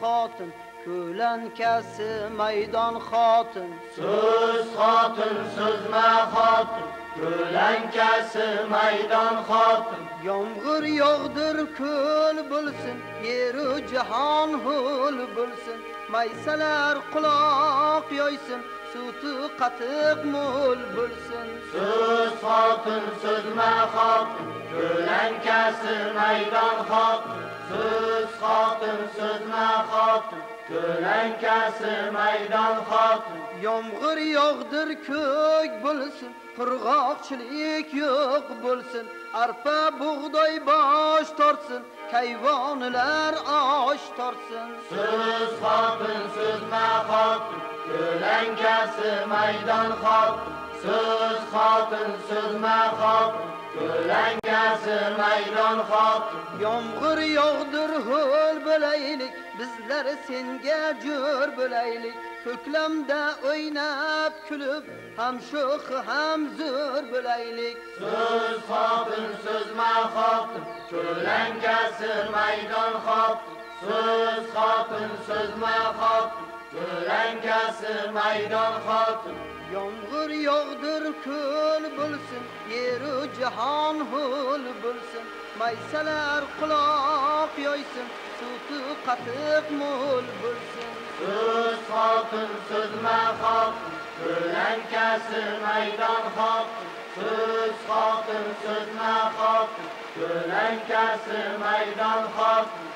xotin ko'lankasi maydon xotin. So'z xotin so'zma xotin ko'lankasi maydon xotin. Yomg'ir yog'dir ko'l bo'lsin yeru jahon ho'l bo'lsin. Maysalar quloq yoysin suti qatiq mo'l bo'lsin. So'z xotin so'zma xotin ko'lankasi maydon xotin so'z xotin so'zma xotin ko'lankasi maydon xotin yomg'ir yog'dir ko'k bo'lsin qurg'oqchilik yo'q bo'lsin arpa bug'doy bosh tortsin kayvonlar osh tortsin. So'z xotin so'zma xotin ko'lankasi maydon xotin so'z xotin so'zma xotin ko'lankasi maydon xotin yomg'ir yog'dir ho'l bo'laylik. Bizlar senga jo'r bo'laylik. Ko'klamda o'ynab kulib ham sho'x ham zo'r bo'laylik. So'z xotin so'zma xotin. Ko'lankasi maydon xotin so'z xotin so'zma xotin ko'lankasi maydon xotin yomg'ir yog'dir ko'l bo'lsin yeru jahon ho'l bo'lsin maysalar quloq yoysin suti qatiq mo'l bo'lsin so'z xotin so'zma xotin ko'lankasi maydon xotin so'z xotin so'zma xotin ko'lankasi maydon xotin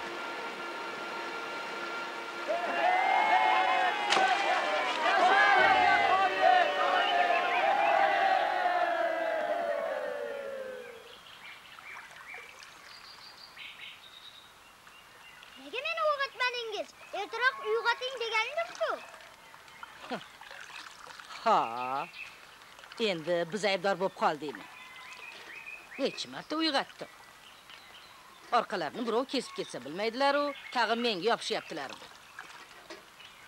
Ha. Endi biz aybdor bo'lib qoldikmi? Necha marta uyg'otdim. Orqalarini birov kesib ketsa bilmaydilar-u, tag'in menga yopishyaptilar.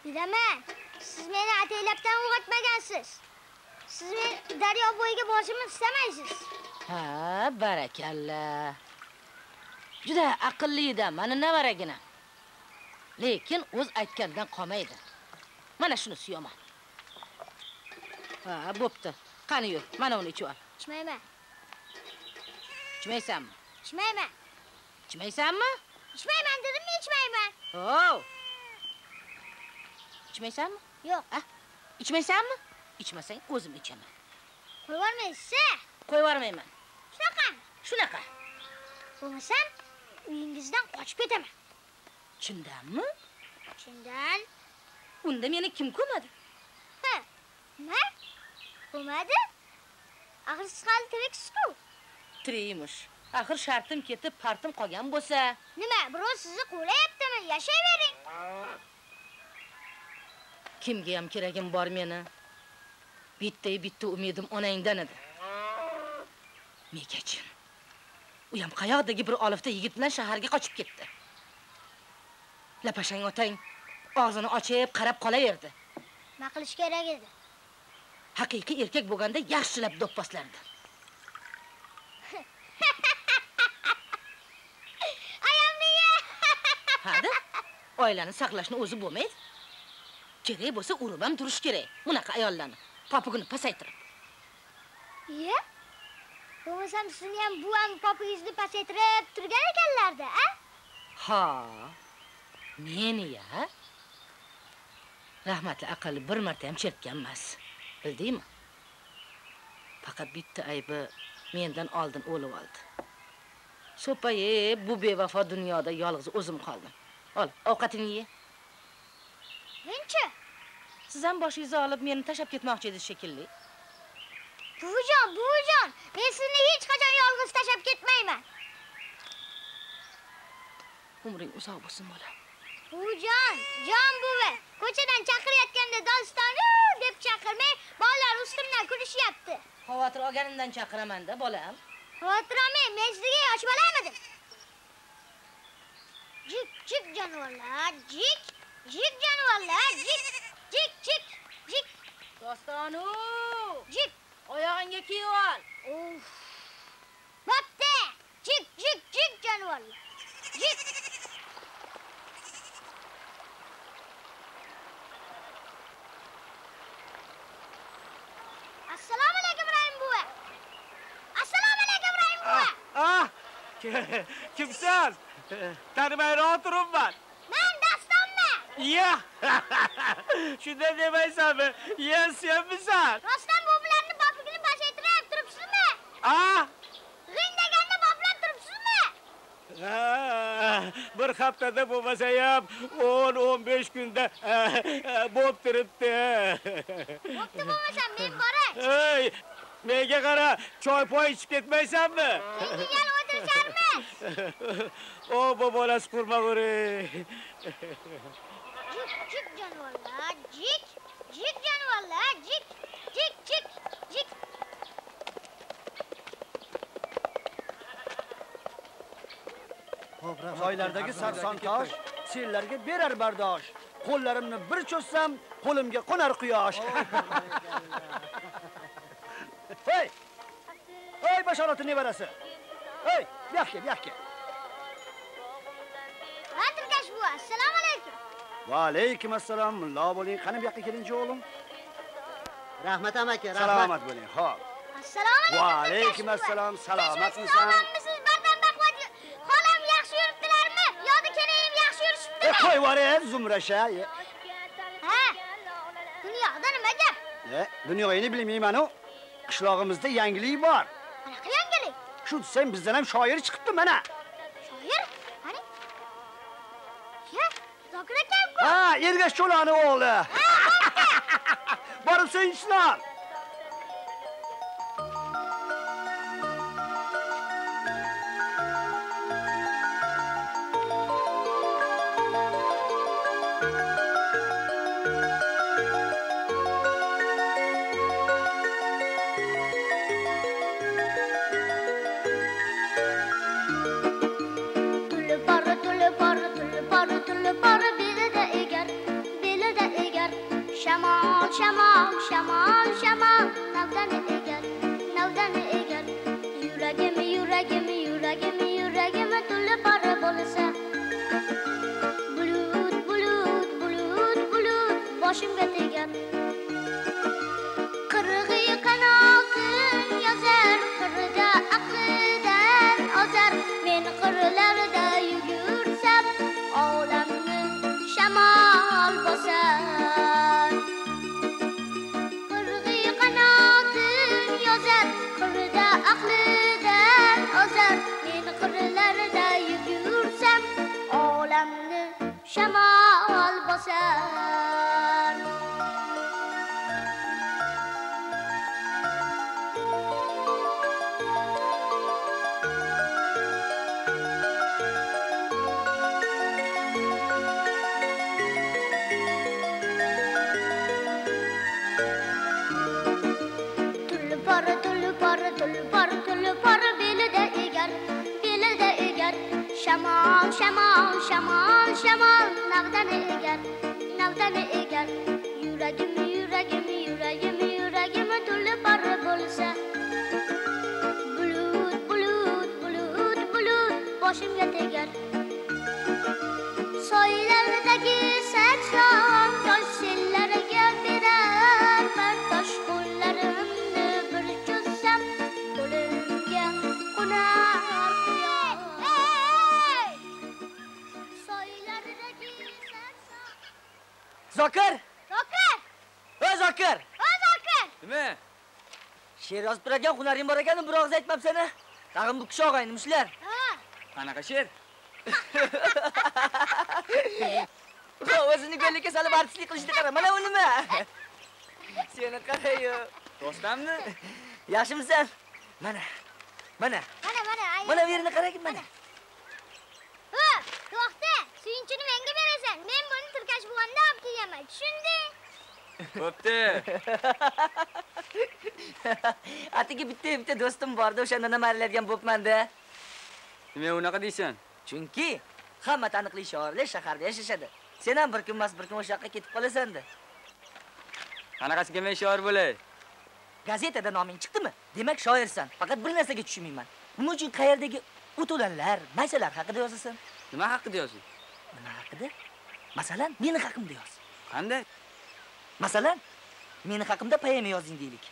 Bilaman, siz meni ataylabdan uyg'otmagansiz. Siz men daryo bo'yiga borishimni istamaysiz. Ha, barakalla. Juda aqlli edi, mana navaragina. Lekin o'z aytganidan qolmaydi. Mana shuni suyaman. Ha, bo'pti. Qani yur, mana uni ichib ol. Ichmayman. Ichmaysanmi? Ichmayman. Ichmaysanmi? Ichmayman dedim, ichmayman. Oh! Ichmaysanmi? Yo'q. Ha? Ichmaysanmi? Ichmasang o'zim ichaman. Qo'yib yubormaysiz-a? Qo'yib yubormayman. Shunaqa. Shunaqa. Bo'lmasam, uyingizdan qochib ketaman. Chindanmi? Chindan. Unda meni kim ko'madi? Ha. Nima? Bo'lmadi? Axir siz hali tiriksiz-ku. Tirikmish. Axir shartim ketib, partim qolgan bo'lsa, Nima, birov sizni qo'layaptimi? Yashayvering. kimga ham keragim bor meni? Bitta bitta umidim onangdan edi. Megachin. U ham qayoqdagi bir olifta yigit bilan shaharga qochib ketdi. Lapashang otang og'zini ochib qarab qolaverdi. Nima qilish kerak edi? Haqiqiy erkak bo'lganda yaxshilab do'pposlardi. Ayamniya. Hadi? Oilani saqlashni o'zi bo'lmaydi. Kerak bo'lsa urib ham turish kerak. Bunaqa ayollarni popugini pasaytirib. Iye? Bo'lmasam sizni ham buvam popingizni pasaytirib turgan ekanlarda, a? Ha. Meni ya. Rahmatli aqalli bir marta ham chertgan emas. Bildingmi? Faqat bitta aybi mendan oldin o'lib oldi. So'payib bu bevafo dunyoda yolg'iz o'zim qoldim. Ol, ovqatingni ye. Menchi? Siz ham boshingizni olib meni tashab ketmoqchi edingiz shekilli. Buvijon, buvijon, men sizni hech qachon yolg'iz tashab ketmayman. Umring uzoq bo'lsin bola. Buvijon, jon buvi, ko'chadan chaqirayotganda Dostonu deb chaqirmay, bolalar ustimdan kulishyapti. Xavotir olganimdan chaqiraman-da, bolam. Xavotir olmang, men sizga yosh bolamidim. Jik, jik jonivorlar, jik, jik jonivorlar, jik, jik, jik, jik, Dostonu! jik. Oyog'ingga kiyib ol. Bo'pti. Jik, jik, jik jonivorlar. Jik. Kimsan? Tanimayroq turibman. Men Dostonman. Iya. Shunday demaysanmi? Iya, senmisan? Rostdan bubularni bobligini pasaytirib turibsizmi? A? G'ing deganda boblab turibsizmi? Ah, bir haftada bo'lmasa ham 10-15 kunda bo'lib turibdi. Bo'pti bo'lmasa men boray. Ey, menga qara, choy poy ichib ketmaysanmi? Menga o'tirisharmiz. O, bobolasi qurmag'uri. Jik jik jonivorlar, jik jik jonivorlar, jik jik jik jik. soylardagi sarson tosh senlarga berar bardosh qo'llarimni bir cho'zsam qo'limga qo'nar quyosh hey hey bashoratni nevarasi hey bu yoqqa bu yoqqa Ha Turkash buva, assalomu alaykum. va alaykum assalom mullo bo'ling qani bu yoqqa kelingchi o'g'lim rahmat amaki rahmat salomat bo'ling ho'p Assalomu alaykum. va alaykum assalom Siz salomatmisan omonmisiz? Bardan baquvvat. Xolam yaxshi yuribdilarmi? Yo'da kenayim yaxshi e yurishibdimi? qo'y vore zumrasha e Ha? Dunyoda nima gap? e, dunyoyini bilmaymanu qishlog'imizda yangilik bor yangilik? shu desang bizdan ham shoir chiqibdi mana Shoir? Qani? Ya, Zokir akam-ku. ha ergash cho'lani o'g'li borib suyunchlan Tulpor, Shamol, shamol, shamol, shamol, navdani egar, navdani egar. Yuragim, yuragim, yuragim, yuragim tulpor bo'lsa. Bulut, bulut, bulut, bulut boshimga tegar. Qirda ozar. Men qirlarda yugursam, olamni shamol bosar. Shamol, shamol, shamol, shamol navdan egar, navdan egar. Yuragim, yuragim, yuragim, yuragim tulpor bo'lsa. Bulut, bulut, bulut, bulut boshimga tegar. Zokir! Zokir! O Zokir! O Zokir! Nima? She'r yozib turadigan hunaring bor ekan, bir og'iz aytmabsan a? Tag'in bu kishi og'ayni shular. Ha, Qanaqa she'r? O'zini go'llikka solib artistlik qilishni qara. Mana u nima? Seni qara-yu. Do'stammi? Yaxshimisan? Mana. Mana. mana mana. Mana bu yerini qaragin mana. Ha, to'xta. Suyunchini menga berasan. Men buni Turkash buvamdan olib kelganman. Tushunding? Bo'pti. Atigi bitta bitta do'stim bordi, o'shanda nima ayriladigan bo'pman-da. Nima unaqa deysan? Chunki hamma taniqli shoirlar shaharda yashashadi. Sen ham bir kun emas bir kun o'sha yoqqa ketib qolasan-da. Qanaqasiga men shoir bo'lay? Gazetada noming chiqdimi? Demak shoirsan. Faqat bir narsaga tushunmayman. Nima uchun qayerdagi o'to'lanlar, maysalar haqida yozasan? Nima haqida yozing? Nima haqida? Masalan, meni haqimda yoz. Qanday? Masalan, meni haqimda poema yozing deylik.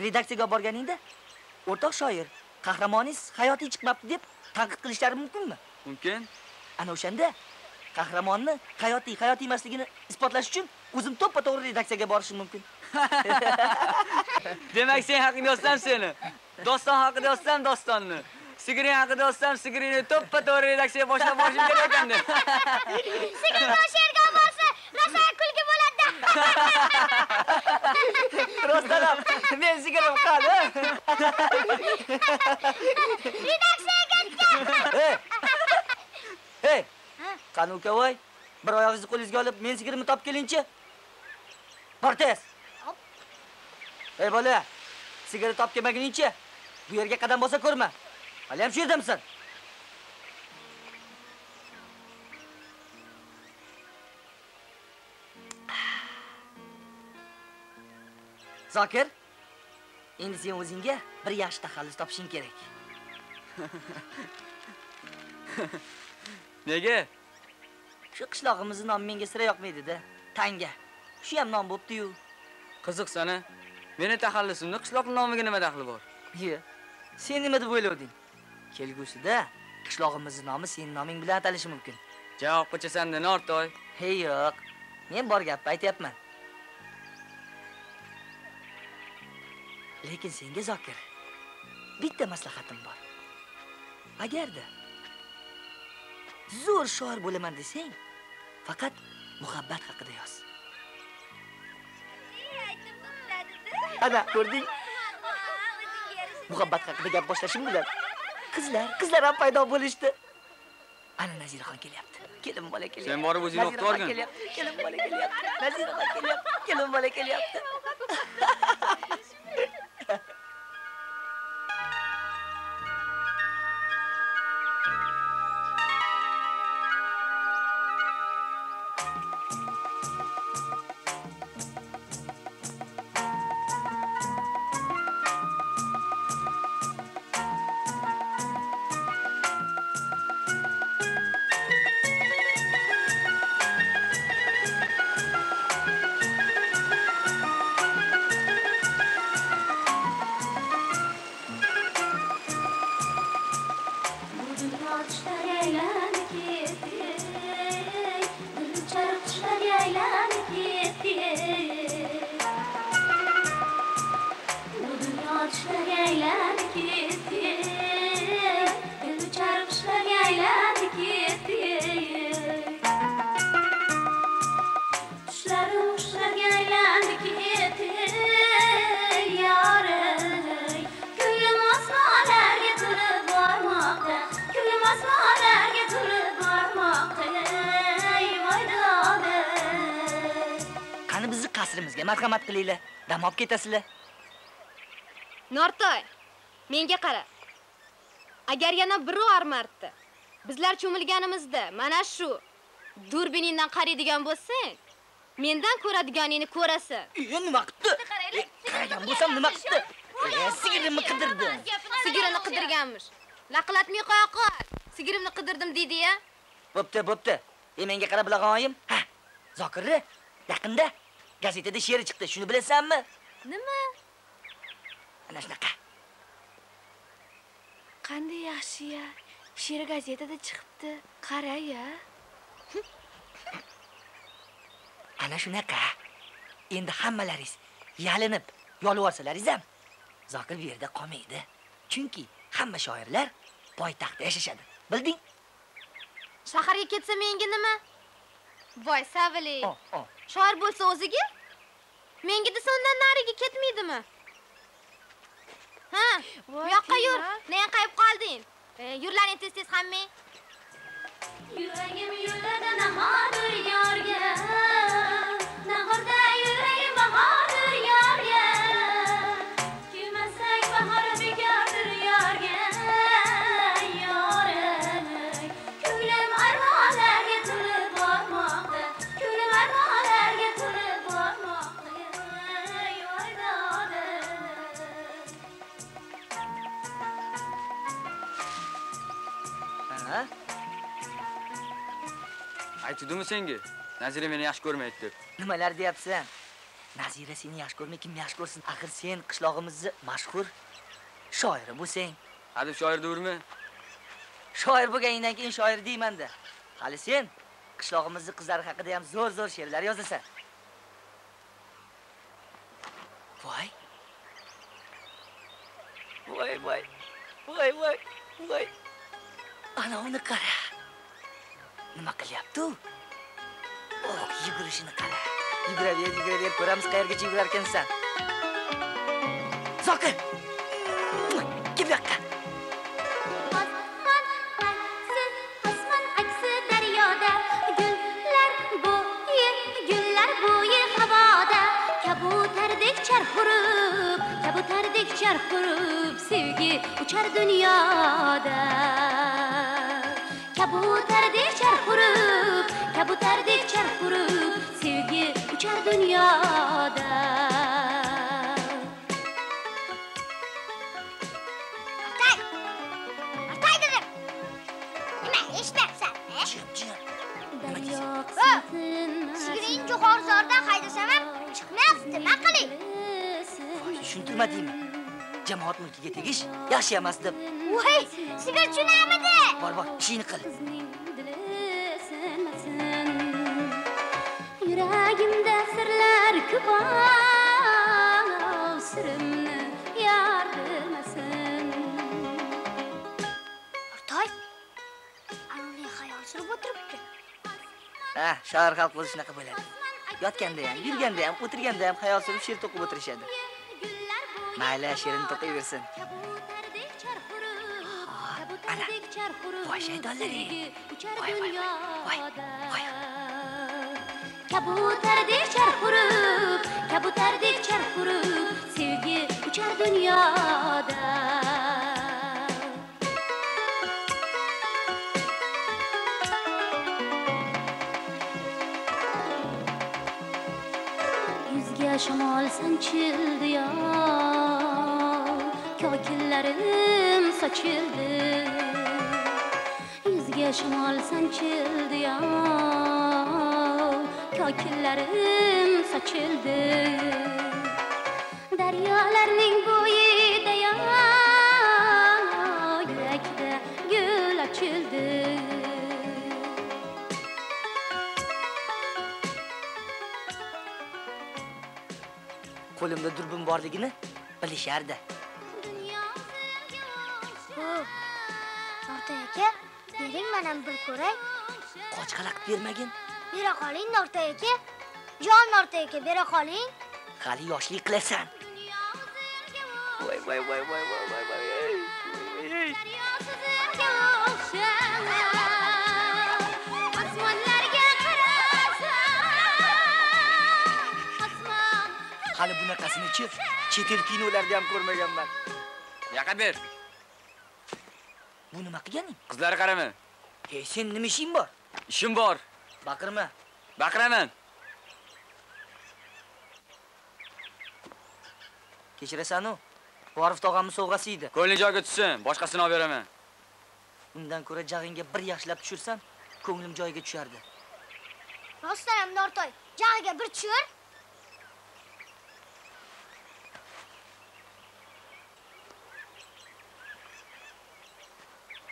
Redaksiyaga borganingda o'rtoq shoir, qahramoningiz hayotiy chiqmabdi deb tanqid qilishlari mumkinmi? Mumkin. Ana o'shanda qahramonni hayotiy, hayotiy emasligini isbotlash uchun o'zim to'ppa-to'g'ri redaksiyaga borishim mumkin. Demak, sen haqida yozsam seni. Doston haqida yozsam dostonni. Sigiring haqida yozsam sigiringni to'ppa to'g'ri redaksiyaga boshlab borishim kerak ekanda. Sigir bosh yerga borsa, rosa kulgi bo'ladi. Rostdan ham men sigirim qani? Redaksiyaga Hey! Hey! Qani ukavoy, bir oyog'ingizni qo'lingizga olib, men sigirimni topib kelingchi. Bor tez. Ey bola, sigirni topib kelmaguningcha bu yerga qadam bosa ko'rma. Hali ham shu yerdamisan? Zokir, endi sen o'zingga bir yaxshi taxallus topishing kerak. Nega? Shu qishlog'imizni nomi menga sira yoqmaydi-da. Tanga. Shu ham nom bo'pti-yu. Qiziq sana. Meni taxallusimni qishloqning nomiga nima daxli bor? Ye. Sen nima deb o'ylading? Kelgusida qishlog'imizning nomi sening noming bilan atalishi mumkin. Javob qo'chasan-da Nortoy. Hey yo'q. Men bor gapni aytyapman. Lekin senga Zokir bitta maslahatim bor. Agarda zo'r shoir bo'laman desang, faqat muhabbat haqida yoz. Ana, ko'rding? Muhabbat haqida gap boshlashim bilan qizlar, qizlar ham paydo bo'lishdi. Ana Naziraxon kelyapti. Kelin bola kelyapti. Sen borib o'zing vaqt Naziraxon olgin. Kelin bola kelyapti. Naziraxon kelyapti. Kelin bola kelyapti. Dam olib ketasizlar. Nortoy, menga qara. Agar yana biror marta bizlar cho'milganimizda mana shu durbiningdan qaraydigan bo'lsang, mendan ko'radiganingni ko'rasan. E, nima qildi? E, Qaragan bo'lsam nima qildi? E, sigirimni qidirdi. Sigirini qidirganmish. Laqlatmay qo'ya qol. Sigirimni qidirdim deydi-ya. Bo'pti, bo'pti. E menga qara bilag'oyim. Ha, Zokirni yaqinda gazetada she'ri chiqdi. Shuni bilasanmi? Nima? Ana shunaqa. Qanday yaxshi-ya. She'r gazetada chiqibdi. Qara-ya. Ana shunaqa. Endi hammalaringiz yalinib yolvorsalaringiz ham Zokir bu yerda qolmaydi. Chunki hamma shoirlar poytaxtda yashashadi. Bilding? Shaharga ketsa menga nima? Voy, Savili. Oh, oh. Shoir bo'lsa o'ziga? Menga desa undan nariga ketmaydimi? Ha, bu yoqqa yur. Nega qayib qolding? E, yurlaring tez-tez hammang. Yuragim yo'lida nahodir yorga Aytdimi senga? Nazira meni yaxshi ko'rmaydi deb. Nimalar deyapsan? Nazira seni yaxshi ko'rmay kim yaxshi ko'rsin? Axir sen qishlog'imizni mashhur shoiri bo'lsang. Hadeb shoir devrmi? Shoir bo'lganingdan keyin shoir deyman-da. Hali sen qishlog'imizning qizlari haqida ham zo'r-zo'r she'rlar yozasan. Daryoda, gullar bo'yi, kel bu havoda, kabutardek charxurub, kabutardek sevgi uchar dunyoda. Kabutardek charx urib kabutardek charx urib Tushuntirmadingmi? Jamoat mulkiga tegish yaxshi emas deb. Voy, sigir tushunamidi? Bor, bor, ishingni qil. Yuragimda sirlar ko'p sirimni yar bilmasin. Anavli xayol surib o'tiribdi. Ha, shoir xalq o'zi shunaqa bo'ladi. Yotganda ham, yurganda ham, o'tirganda ham xayol surib she'r to'qib o'tirishadi. Mayli, she'rini to'qiyversin. ana, voy shaytonlaring. Voy, voy, voy, voy, voy. Kabutardek charxurub, kabutardek charxurub, sevgi uchar dunyoda. Yuzga shamol sanchildi yo, kokillarim sochildi. Yuzga shamol sanchildi yo, kokillarim sochildi. Daryolarning bo'yida yurakda gul ochildi. Qo'limda durbin borligini bilishardi. Nortay aka, bering men ham bir ko'ray. Qochqalaq bermagin. Bera qoling Nortay aka. Jon Nortay aka, bera qoling. Hali yoshlik qilasan. Voy, voy, voy, voy, voy, voy, voy. Hali bunaqasini-chi, chet el kinolarida ham ko'rmaganman. Yoqa ber. Bu nima qilganing? Qizlar qarama. Ey, sen nima ishing bor? Ishim bor. Baqirma. Baqiraman. Kechirasan-u. Borif tog'amni sovg'asi edi. Ko'ngli joyiga tushsin, boshqasini olib beraman. Undan ko'ra jag'ingga bir yaxshilab tushursam, ko'nglim joyiga tushardi. Rostdan ham Nortoy, jag'iga bir tushir.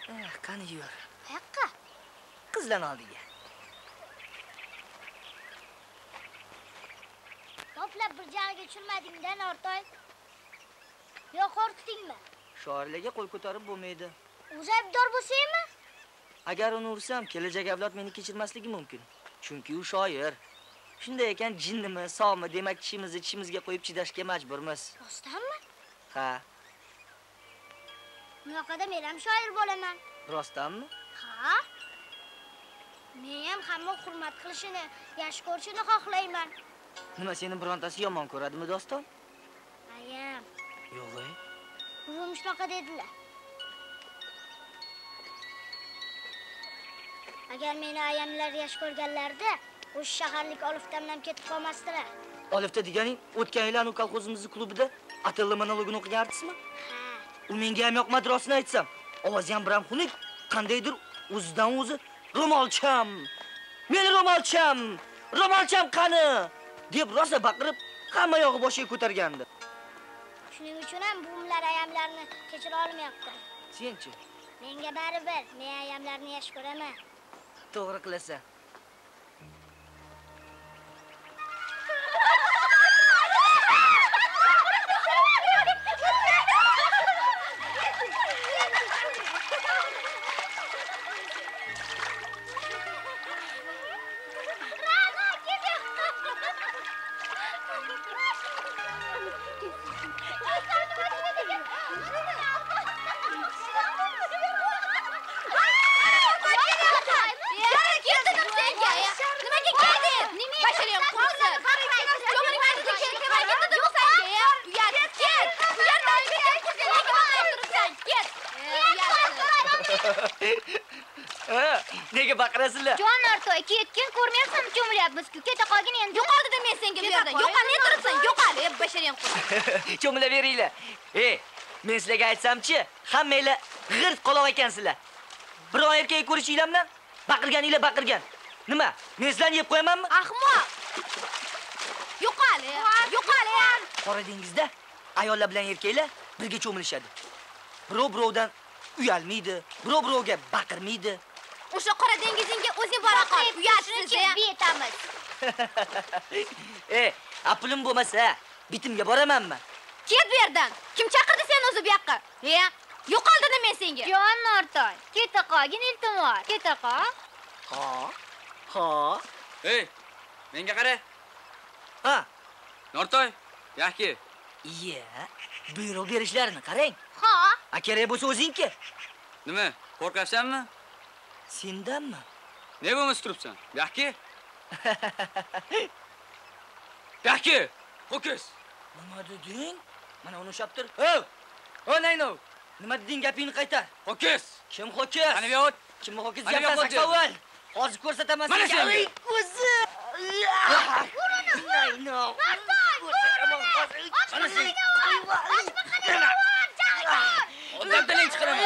Eh, qani yur. Qayoqqa? Qizlarni oldiga. To'plab bir jag'iga tushirmading-da Nortoy. Yo qo'rqdingmi? Shoirlarga qo'l ko'tarib bo'lmaydi. O'zi aybdor bo'lsaymi? Agar uni ursam, kelajak avlod meni kechirmasligi mumkin. Chunki u shoir. Shunday ekan, jinnimi, sog'mi, demak tishimizni tishimizga qo'yib chidashga majburmiz. Rostdanmi? Ha, Buyoqda men ham shoir bo'laman. rostdanmi? Ha? Men ham hamma hurmat qilishini, yaxshi ko'rishini xohlayman. Nima seni birontasi yomon ko'radimi, doston? Ayam, Yo'q, ey. buvim shunaqa dedilar. Agar meni ayamlar yaxshi ko'rganlarida, o'sha shaharlik oliftamdan ketib qolmasdilar. Olifta deganing o'tgan yil anu kolxozimizning klubida Atilla monologini o'qigan artistmi? Ha, U menga ham yoqmadi rostini aytsam. Ovozi ham biram xunuk, qandaydir o'zidan o'zi ro'molcham. Meni ro'molcham, ro'molcham qani? Deb rosa baqirib, hamma yog'i boshiga ko'targandi. shuning uchun ham buvimlar ayamlarni kechira olmayapti. Senchi? Menga baribir. Men ayamlarni yaxshi ko'raman. To'g'ri qilasan. Nega baqirasizlar? Jon Nartoy, ketgin ko'rmayapsanmi cho'milyapmiz-ku. Keta qolgin endi. Yo'qol dedim men senga bu yerdan. Yo'qol, ne turibsan? Yo'qol, ey bashariy qo'rqsin. Cho'milaveringlar. Ey, men sizlarga aytsam-chi, hammanglar g'irt qoloq ekansizlar. Biron erkak ko'rishinglar bilan baqirganinglar baqirgan. Nima? Men sizlarni yeb qo'yamanmi? Ahmoq. Yo'qol, yo'qol. Qora dengizda ayollar bilan erkaklar birga cho'milishadi. Birov birovdan uyalmaydi, birov birovga baqirmaydi. O'sha qora dengizingga o'zing bora qol. Uyatsiz, ya. betamiz. Ey, apulim bo'lmasa, bitimga boramanmi? Ket bu yerdan. Kim chaqirdi seni o'zi bu yoqqa? Ya, yo'qol dedim men senga. Jon Nartoy, keta qolgin iltimos. Keta qol. Ha. Ha. Ey, menga qara. Ha. Nortoy, yaxki. Iya, buyruq berishlarini qarang. Ha. A kerak bo'lsa o'zingki. Nima? Qo'rqasanmi? Sendanmi? Ne bo'lmas turibsan? Yaxki? Yaxki, ho'kiz. Nima deding? Mana uni ushlab tur. O! O Nayno. Nima deding gapingni qaytar. Ho'kiz. Kim ho'kiz? Qani bu yoq. Kim ho'kiz Mana yoqqa saksovul. Hozir ko'rsataman Mana senga. senga. Ay, O'zi. Nayno. Ko'rsataman hozir. Mana sen. Odam tiling chiqaraman.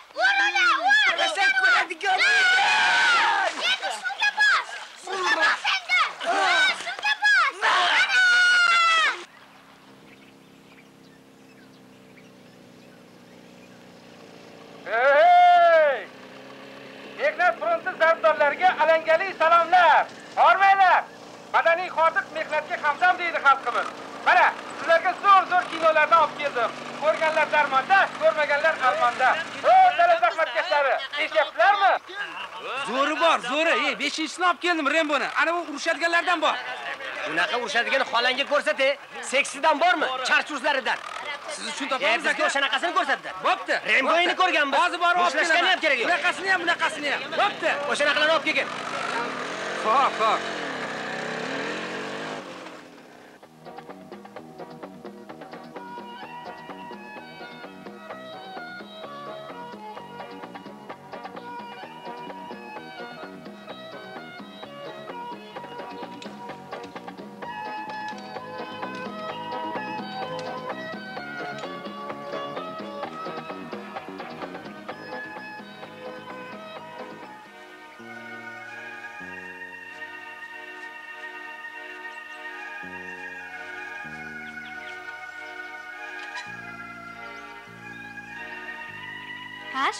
5-sini olib keldim Remboni. Ana bu urushadiganlardan bor. Bunaqa urushadigan xolangga ko'rsat, seksidan bormi? Charchuzlaridan. Siz uchun topamiz aka. o'shanaqasini ko'rsatdi. Bo'pti. Remboyni ko'rganmiz. Hozir borib olib kelaman. Bunaqasini ham, bunaqasini ham. Bo'pti. O'shanaqalarni olib kelgin. Xo'p, xo'p.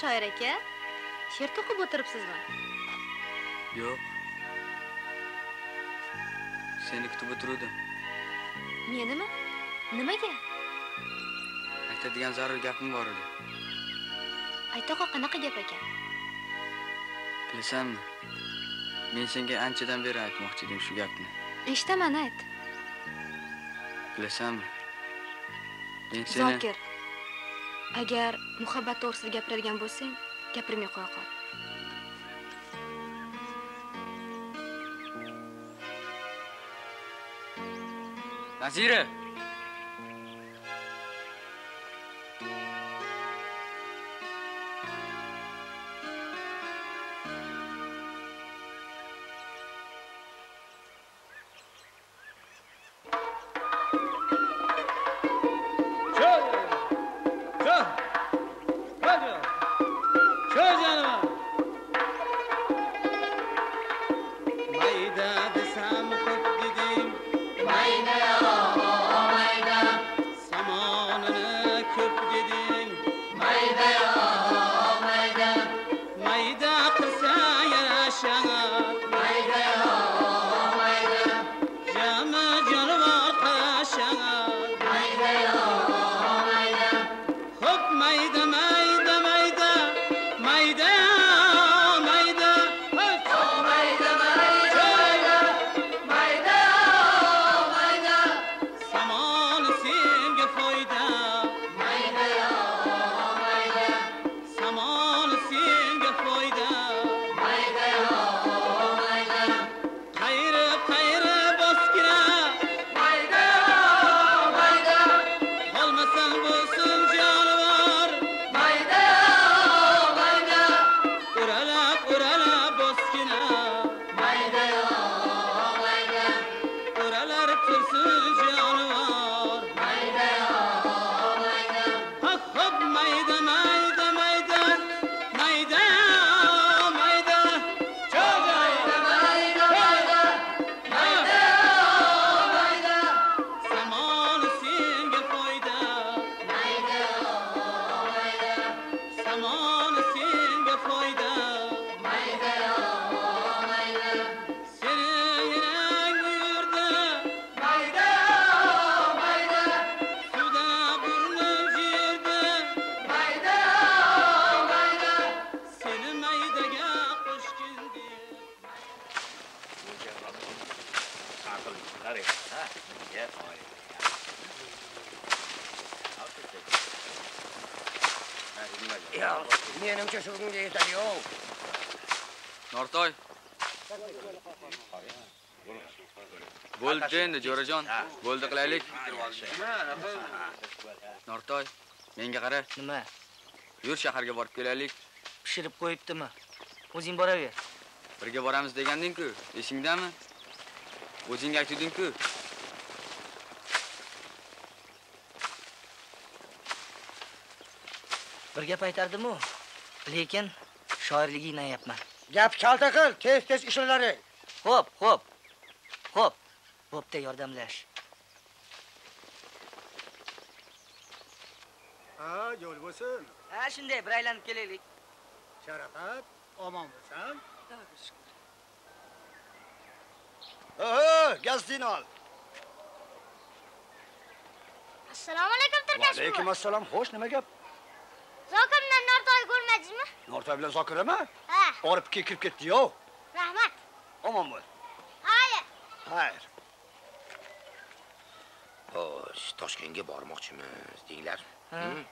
Shoir aka. She'r to'qib o'tiribsizmi? Yo'q. Seni kutib o'tiruvdim. Menimi? Nimaga? Aytadigan zarur gapim bor edi. Ayta qol qanaqa gap ekan? Bilasanmi? Men senga anchadan beri aytmoqchi edim shu gapni. Eshitaman, ayt. Bilasanmi? Men seni Zokir. Agar muhabbat to'g'risida gapiradigan bo'lsang, gapirmay qo'ya qol. Nazira. Endi jo'rajon. Bo'ldi qilaylik. Nortoy, menga qara. Nima? Yur shaharga borib kelaylik. Pishirib qo'yibdimi? O'zing boraver. Birga boramiz deganding-ku. Esingdami? O'zing aytding-ku. Bir gap aytardim-u, lekin shoirligini aytmayapman. gap kalta qil tez tez ishlaring Xo'p, xo'p. Xo'p. Bo'pti yordamlash. ha yo'l bo'lsin Ha, shunday bir aylanib kelaylik. sharafat omon bo'lsan ha gazetini ol assalomu alaykum turkash alaykum assalom xo'sh nima gap zokir bilan nortoy ko'rmadingizmi nortoy bilan zokirami ha olib kirib ketdi yo'q rahmat omon bo'l hayır. Xayr Xo'sh, Toshkentga bormoqchimiz, denglar. Ha. Hmm?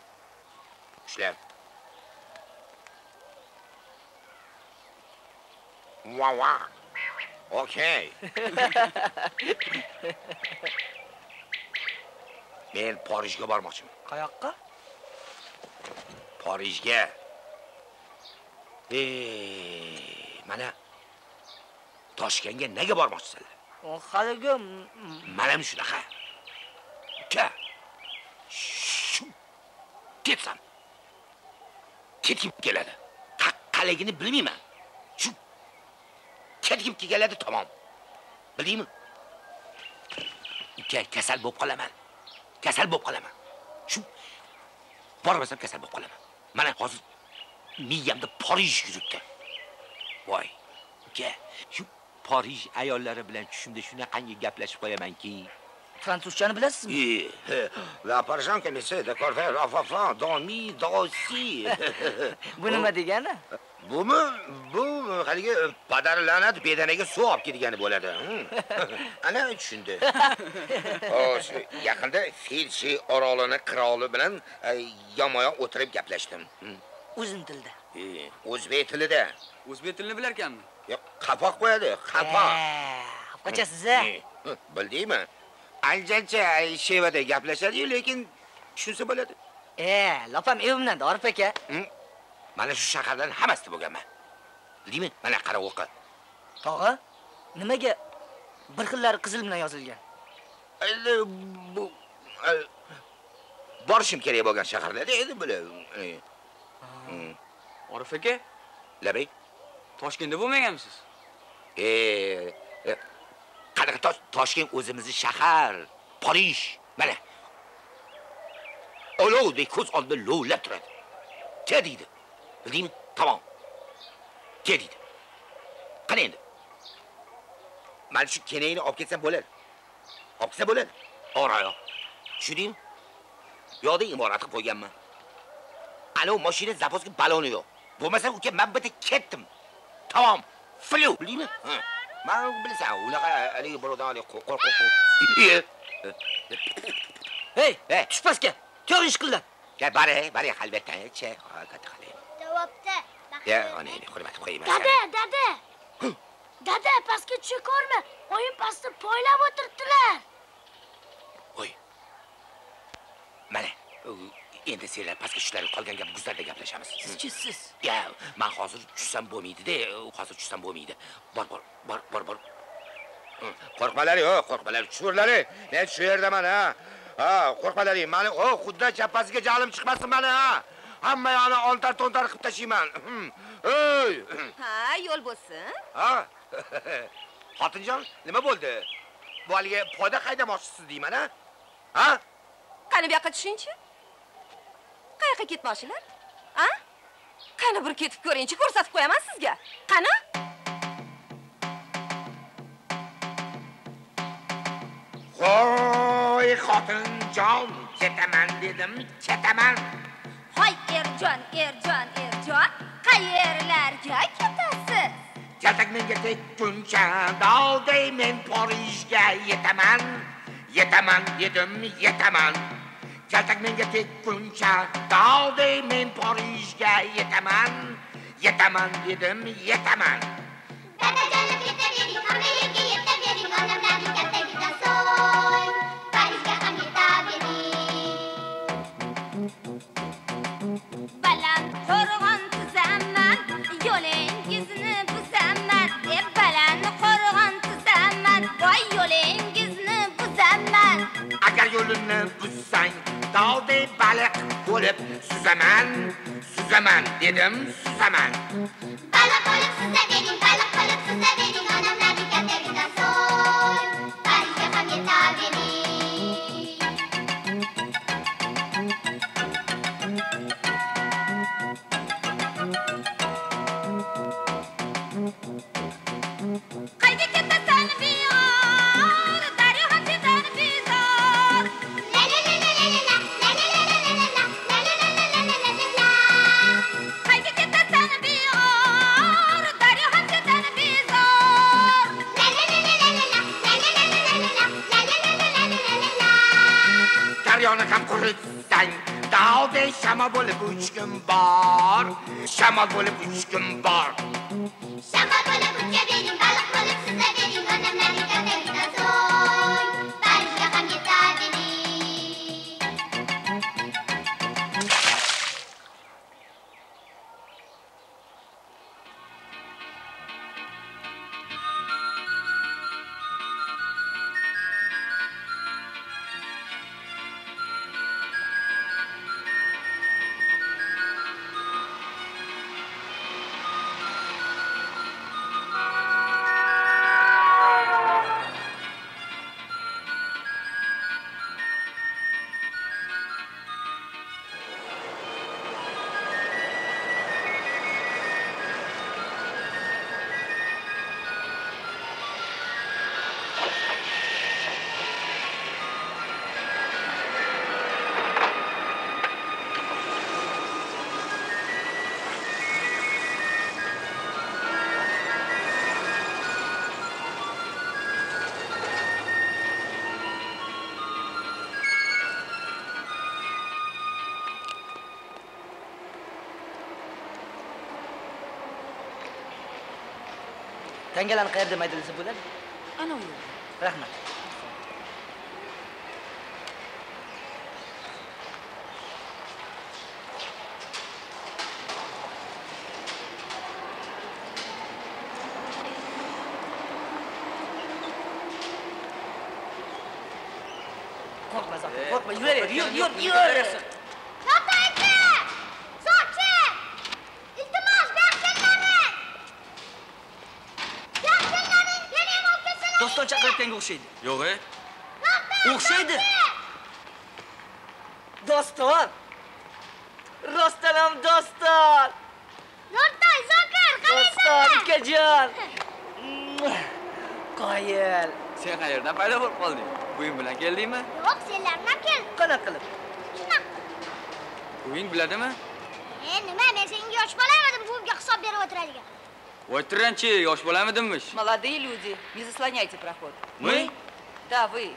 Shular. Va va. Okay. Men Parijga bormoqchiman. Qayoqqa? Parijga. Mana Toshkentga nega bormoqchisizlar? O haligi Mana shunaqa. Uka. Shu. Ketsam. Ketib keladi. Qaqqaligini bilmayman. Shu. Ketib keladi tamom. Bildingmi? Uka kasal bo'lib qolaman. Kasal bo'lib qolaman. Shu. Bormasam kasal bo'lib qolaman. Mana hozir miyamda Parij yuribdi. Voy. Uka, shu Parij ayollari bilan tushimda shunaqangi gaplashib qo'yamanki. Fransuzchani bilasizmi? La que c'est de corfer la fafan, dormi, dorsi. Bu nima degani? Bumi bu haligi padar la'nat bedanaga suv olib ketgani bo'ladi. Ana tushundi. Xo'sh, yaqinda Filchi orolini qiroli bilan e, yomoyoq o'tirib gaplashdim. O'zin tilda. O'zbek tilida. O'zbek tilini bilar ekanmi? Yo'q, qapoq qo'yadi, qapoq. Eh, Bildingmi? Anjancha shevada gaplashadi-yu, lekin tushunsa bo'ladi. E, lopam evimdan Orif aka. Mana shu shahardan hammasida bo'lganman. Bildingmi? Mana qara o'qi. Tog'a, nimaga bir xillari qizil bilan yozilgan? Endi bu e, borishim kerak bo'lgan shaharda edi bular. E. Orif aka, Labay. Toshkentda bo'lmaganmisiz? E, e, qanaqa Toshkent o'zimizni shahar, Parij. Mana. Olovdek ko'z oldida lo'lab turadi. Ke deydi. Bildingmi? Tamom. Ke deydi. Qani endi? Mana shu kenayni olib ketsam bo'ladi. Olib kelsa bo'ladi. Orayoq. Tushundingmi? Yo'qda imorat qilib qo'yganman. Alo, mashina zaposki baloni yo'q. Bo'lmasa uka men bitta ketdim. Tamom. Flu. Bildingmi? Ha. Men bilasan, unaqa haligi birovdan haligi qo'rq qo'rq. Hey, tush pastga. To'g'ri ish qildi. Ya bari, bari albatta, che, qati qalay. javobda Ya, ona hurmat qo'ymas. dada dada dada pastga tusha ko'rma oyim pastda poylab o'tiribdilar Qo'y. Mana, endi senlar pastga tushlar qolgan gap guzarda gaplashamiz. Sizchi siz? Ya, men hozir tushsam bo'lmaydi-da, hozir tushsam bo'lmaydi. Bor, bor, bor, bor, bor. Hı, Qo'rqmalaring, yo'q, qo'rqmalaring. Tushurlaring. Men shu yerdaman, ha. Ha, qo'rqmalaring. Mani, o, xuddi chappasiga jalim chiqmasin mani, ha. Hamma yoqni ontar tontar qilib tashlayman. Hmm. Ey! Ha, yo'l bo'lsin. Ha? Xotinjon, nima bo'ldi? Bu haligi poyda haydamoqchisiz deyman, ha? Ha? Qani bu yoqqa tushingchi. Qayoqqa ketmoqchilar? Ha? Yana bir ketib ko'ringchi, ko'rsatib qo'yaman sizga. Qani? Voy xotinjon, ketaman dedim, ketaman. Hoy Erjon, Erjon, Erjon, qayerlarga ketasiz? Kaltak menga tekkuncha, dolday men Parijga yetaman. Yetaman dedim, yetaman. Kaltak menga tekkuncha, dolday men Parijga yetaman. Yetaman dedim, yetaman. Dadajonib yetavering, Amerikaga yetavering, onamlarning kattagidan so'ng Parijga ham yetavering. Baland qo'rg'on tuzaman, yo'lingizni buzaman. E baland qo'rg'on tuzaman, voy yo'lingizni buzaman. Agar yo'lini buzsang, dal die balk bo'lib Suzanne, suzaman dedim suzaman balk bo'lib shamol bo'lib kun bor. Shamol bo'lib kun bor. Tangalarni qayerda maydalasa bo'ladi? Ana u yerda. Rahmat. Korkma Zohir, korkma. Yuraver, yur, yur, yur. Katta aka! Sochi! Iltimos, bu yoqqa kelmayin! Bu yoqqa kelmayin, meni ham olib kelsalar. Doston chaqirayotganga o'xshaydi. Yo'q, e? O'xshaydi. Doston. Rostdan ham doston. Nurtoy, Zokir, Doston, qaraysan ukajon. Qoyil. Sen qayerdan paydo bo'lib qolding? Buving bilan keldingmi? Yo'q, senlar bilan keldim. Qanaqa qilib? Buving biladimi? E, nima, men senga yosh bola emadim, buvimga hisob berib o'tiradigan. Ой, транче, уж поламедимыш. Молодые люди, не заслоняйте проход. Мы? Да, вы.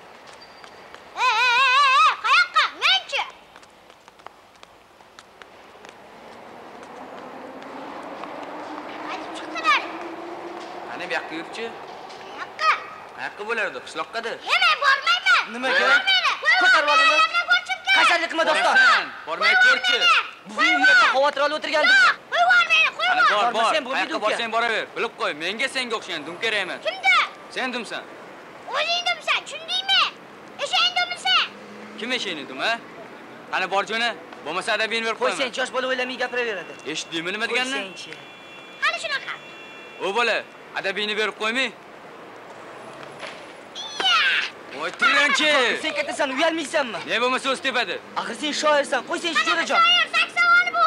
Ana bu yoqqa yurchi. Yoqqa. Qayoqqa bo'lardi? Qishloqqada. Yana bormayman. Nimaga? Bormayman. Ko'tarib olamiz. Qarshallik qilma do'stor. Bormay ko'rchi. Bu yerda xavotir olib o'tirgandik. Bor, bor. Qayoqqa uka. borsang boraver. Bilib qo'y, menga senga o'xshagan dum kerak emas. Kimda? Sen dumsan. O'zing dumsan, tushundingmi? Eshang dumsan. Kim eshakni dum, ha? Qani bor jo'na. Bo'lmasa adabiyni berib qo'yaman. Qo'ysang, yosh bola o'ylamay gapiraveradi. Eshitdingmi nima deganini? Qo'ysangchi. Qani shunaqa? U bola, adabiyni berib qo'ymay. Voy tiranchi. Sen ketasan, uyalmaysanmi? Ne bo'lmasa o'z tepadi. Axir sen shoirsan. Qo'ysangchi jo'rajon. Shoir saksovoni bu.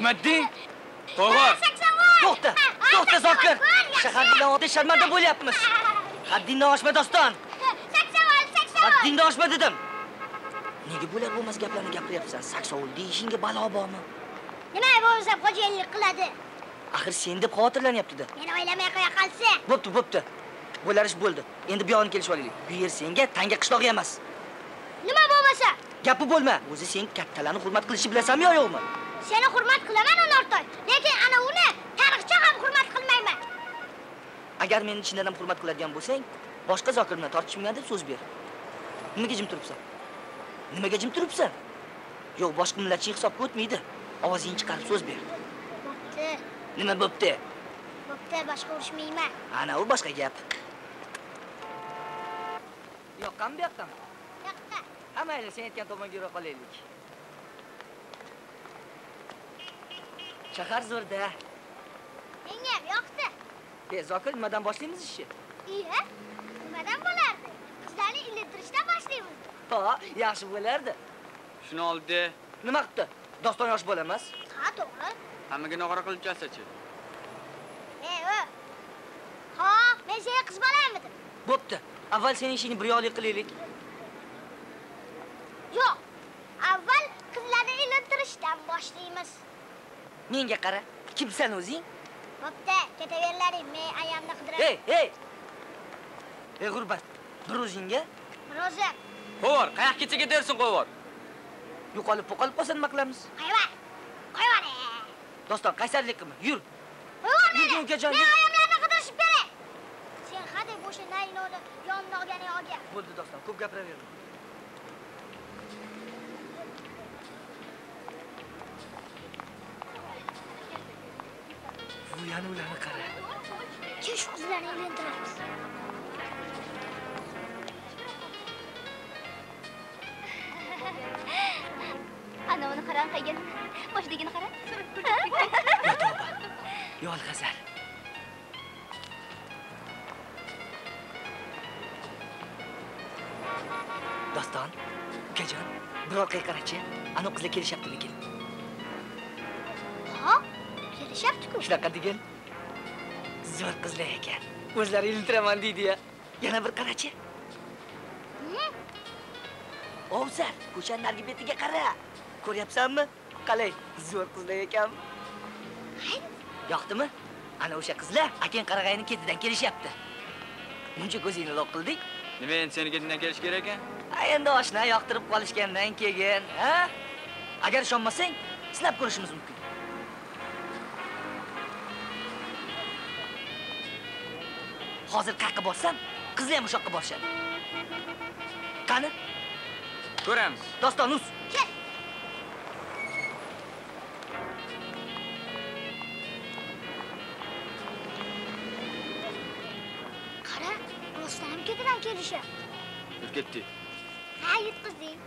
Nima deding to'xta to'xta zokir. Shahardan oddiy sharmanda bo'lyapmiz. Haddingdan oshma doston. Haddingdan oshma dedim. Nega bo'lar bo'lmas gaplarni gapiryapsan? Saksovul deyishingga balo bormi? Nima bo'lsa xo'jayinlik qiladi. Axir sen deb xavotirlanyapti-da. meni o'ylamay qo'ya qolsa. Bo'pti bo'pti. Bo'lar ish bo'ldi. Endi bu yoqni kelishib olaylik. Bu yer senga tanga qishloq emas. Nima bo'lmasa? Gapi bo'lma. O'zi sen kattalarni hurmat qilishni bilasanmi yo yo'qmi seni hurmat qilaman o'nortoy lekin ana uni tariqcha ham hurmat qilmayman. Agar meni chindan ham hurmat qiladigan bo'lsang boshqa zokir bilan tortishmayman deb so'z ber. Nimaga jim turibsan? Nimaga jim turibsan? Yo'q boshqa millatchilik hisobga o'tmaydi. Ovozingni chiqarib so'z ber. Bo'pti. Nima bo'pti? Bo'pti boshqa urushmayman. Ana u boshqa gap. Yoqqanmi bu yoqqanmi yoqqa ha mayli sen aytgan tomonga yura qolaylik shahar zo'rda. Menga ham yoqdi. E zokir nimadan boshlaymiz ishni iya nimadan bo'lardi? Qizlarni ilinttirishdan boshlaymiz. Ha yaxshi bo'lardi. Shuni oldi. Nima qilibdi doston yosh bola emas ha to'g'ri. Hammaga nog'ora qilib kelsa-chi e o ha men senga qiz bolamidim bo'pti. Avval sening ishingni bir yoqlik qilaylik yo'q avval qizlarni ilinttirishdan boshlaymiz menga qara. Kimsan o'zing bo'pti ketaverlaring men ayamni qidiraman ey ey ey g'urbat bir o'zingga. Ro'za qo'yg'or qayoqqa ketsa ketaversin qo'yg'or yo'qolib yo'qolib qolsa nima qilamiz qo'yva qo'yva doston qaysarlik qilma yur Yurgin ukajon, men yur. ayamlarni qidirishib beray sen hadeb o'sha naynoni yonini olganing olgan bo'ldi doston ko'p gapiraverma yana ularni qara kel shu qizlarni uylantiramiz ana uni qarang qilgan boshligini qara yol g'azal doston ukajon bir orqaga qarachi ana qizlar kelishyaptimikin kelishyapti-ku shunaqa degin. Zo'r qizlar ekan. O'zlari ilintiraman deydi-ya yana bir qarachi. Ovsar ko'chaning narigi betiga qara. Ko'ryapsanmi? Qalay zo'r qizlar ekan yoqdimi? Ana o'sha qizlar akang qarag'ayning ketidan kelishyapti. Muncha ko'zingni loq qildik nima endi seni ketidan kelish kerak ekan? Ha, endi oshna yoqtirib qolishgandan keyin ha? Agar ishonmasang sinab ko'rishimiz mumkin hozir qayerqa borsam qizlar ham o'sha yoqqa borishadi. Qani? Ko'ramiz. Doston uz. Qara rostdan ham ketidan kelishyapti. Yur ketdik ha yutqizding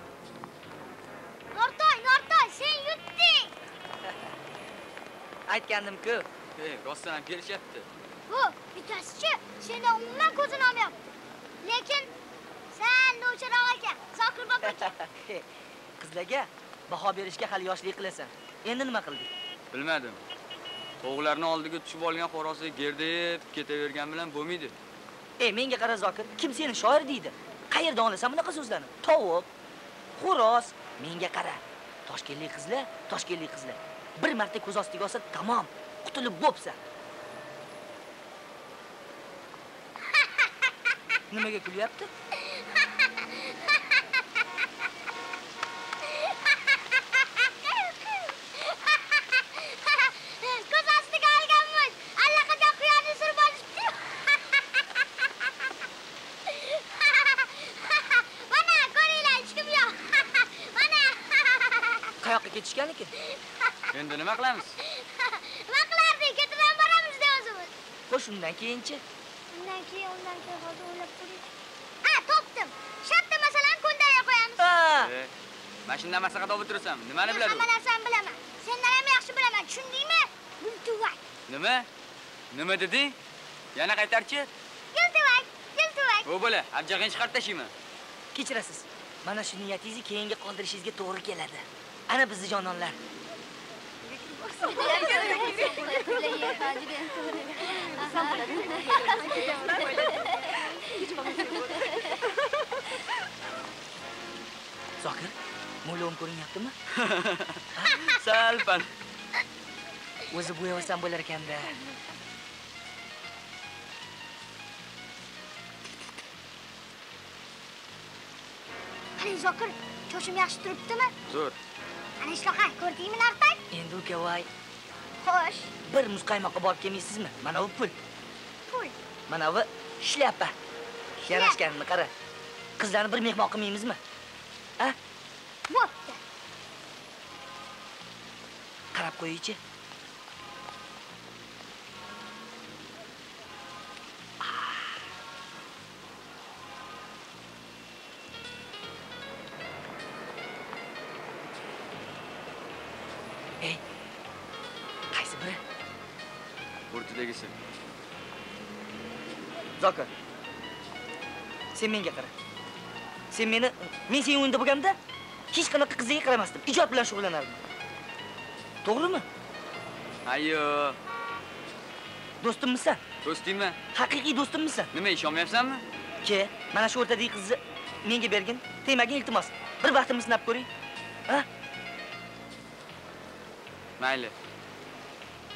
nortoy nortoy sen yutding. Aytgandim-ku. Ey rostdan ham kelishyapti bu bittasichi sendan umuman ko'zini olmayapti lekin san novcharoq ekan zokir bobo qizlarga baho berishga hali yoshlik qilasan. Endi nima qildik bilmadim. Tovuqlarni oldiga tushib olgan xo'rozni gerdayib ketavergan bilan bo'lmaydi. Ey menga qara zokir. Kim seni shoir deydi? Qayerdan olasan bunaqa so'zlarni? Tovuq xo'roz menga qara. Toshkentlik qizlar toshkentlik qizlar. Bir marta ko'z ostiga olsa tamom qutulib bo'psan kim yo'q mana qayoqqa ketishganikin endi nima qilamiz nima qilardik ketidan boramiz-da o'zimiz xo'sh undan keyinchi undan keyin undan keyin hozir o'ylab ko'ring ha topdim shu yerda masalan ko'ndaga qo'yamiz E, mana shundan maslahat olib turasan nimani biladi hamma narsani bilaman sendan ham yaxshi bilaman tushundingmi gultuvak nima nima deding yana qaytarchi gultuvak gultuvak u bola abjag'ini chiqarib tashlayman kechirasiz mana shu niyatingizni keyinga qoldirishingizga to'g'ri keladi ana bizni jononlar zokir mo'ylovim ko'rinyaptimi Sal pal. o'zi bo'yavasam bo'lar ekanda Qani Zokir, choshim yaxshi turibdimi? Zo'r. Ana shunaqa, ko'rdingmi narxdan? endi uka voy Xo'sh, bir muzqaymoqqa borib kelmaysizmi? Mana bu pul. Pul. mana bu shlyapa. Yarashganini qara. Qizlarni bir mehmon qilmaymizmi? A? Bo'pti. qarab qo'yingchi O'rtadagisi. zokir sen menga qara sen meni men sening o'yinda bo'lganimda hech qanaqa qizlarga qaramasdim. Ijod bilan shug'ullanardim. To'g'rimi? Ayyo. do'stimmisan? Do'stingmi? haqiqiy do'stimmisan? Nima ishonmayapsanmi? ke mana shu o'rtadagi qizni menga bergin tegmagin iltimos. Bir vaqtimni sinab ko'ring. A Mayli.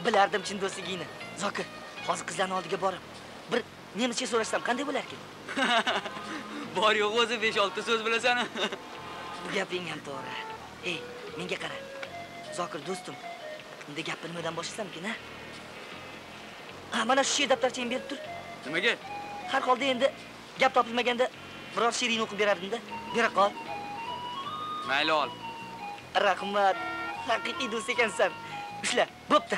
bilardim chin do'stligingni zokir hozir qizlarni oldiga borib bir nemischa so'rashsam qanday bo'larkin? Bor yo'q o'zi 5-6 so'z bilasan. bu gaping ham to'g'ri. Ey menga qara. Zokir do'stim unda gapni nimadan boshlasamkin a ha mana shu she'r daftarchangni berib tur. Nimaga? har holda endi gap topilmaganda biror she'ringni o'qib berardimda. Bera qol. Mayli ol. rahmat. Haqiqiy do'st ekansan. Ushla bo'pti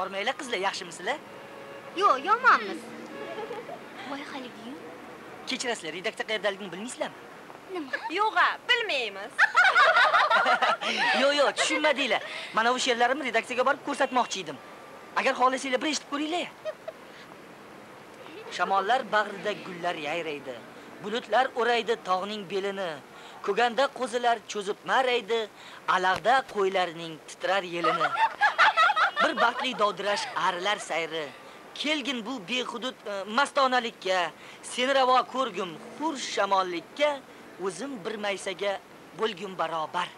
hormanglar qizlar yaxshimisizlar? Yo'q, yomonmiz. Voy haligi. kechirasizlar redaktsiya qayerdaligini bilmaysizlarmi? Nima? Yo'g'a, bilmaymiz. yo'q yo'q tushunmadinglar. Mana bu she'rlarimni redaksiyaga borib ko'rsatmoqchi edim. Agar xohlasanglar bir eshitib ko'ringlar. Shamollar bag'rida gullar yayraydi. Bulutlar o'raydi tog'ning belini. Ko'ganda qo'zilar cho'zib maraydi. Alag'da qo'ylarning titrar yelini bir baxtli dovdirash arilar sayri. Kelgin bu behudud e, mastonalikka seni ravo ko'rgum hur shamollikka o'zim bir maysaga bo'lgum barobar.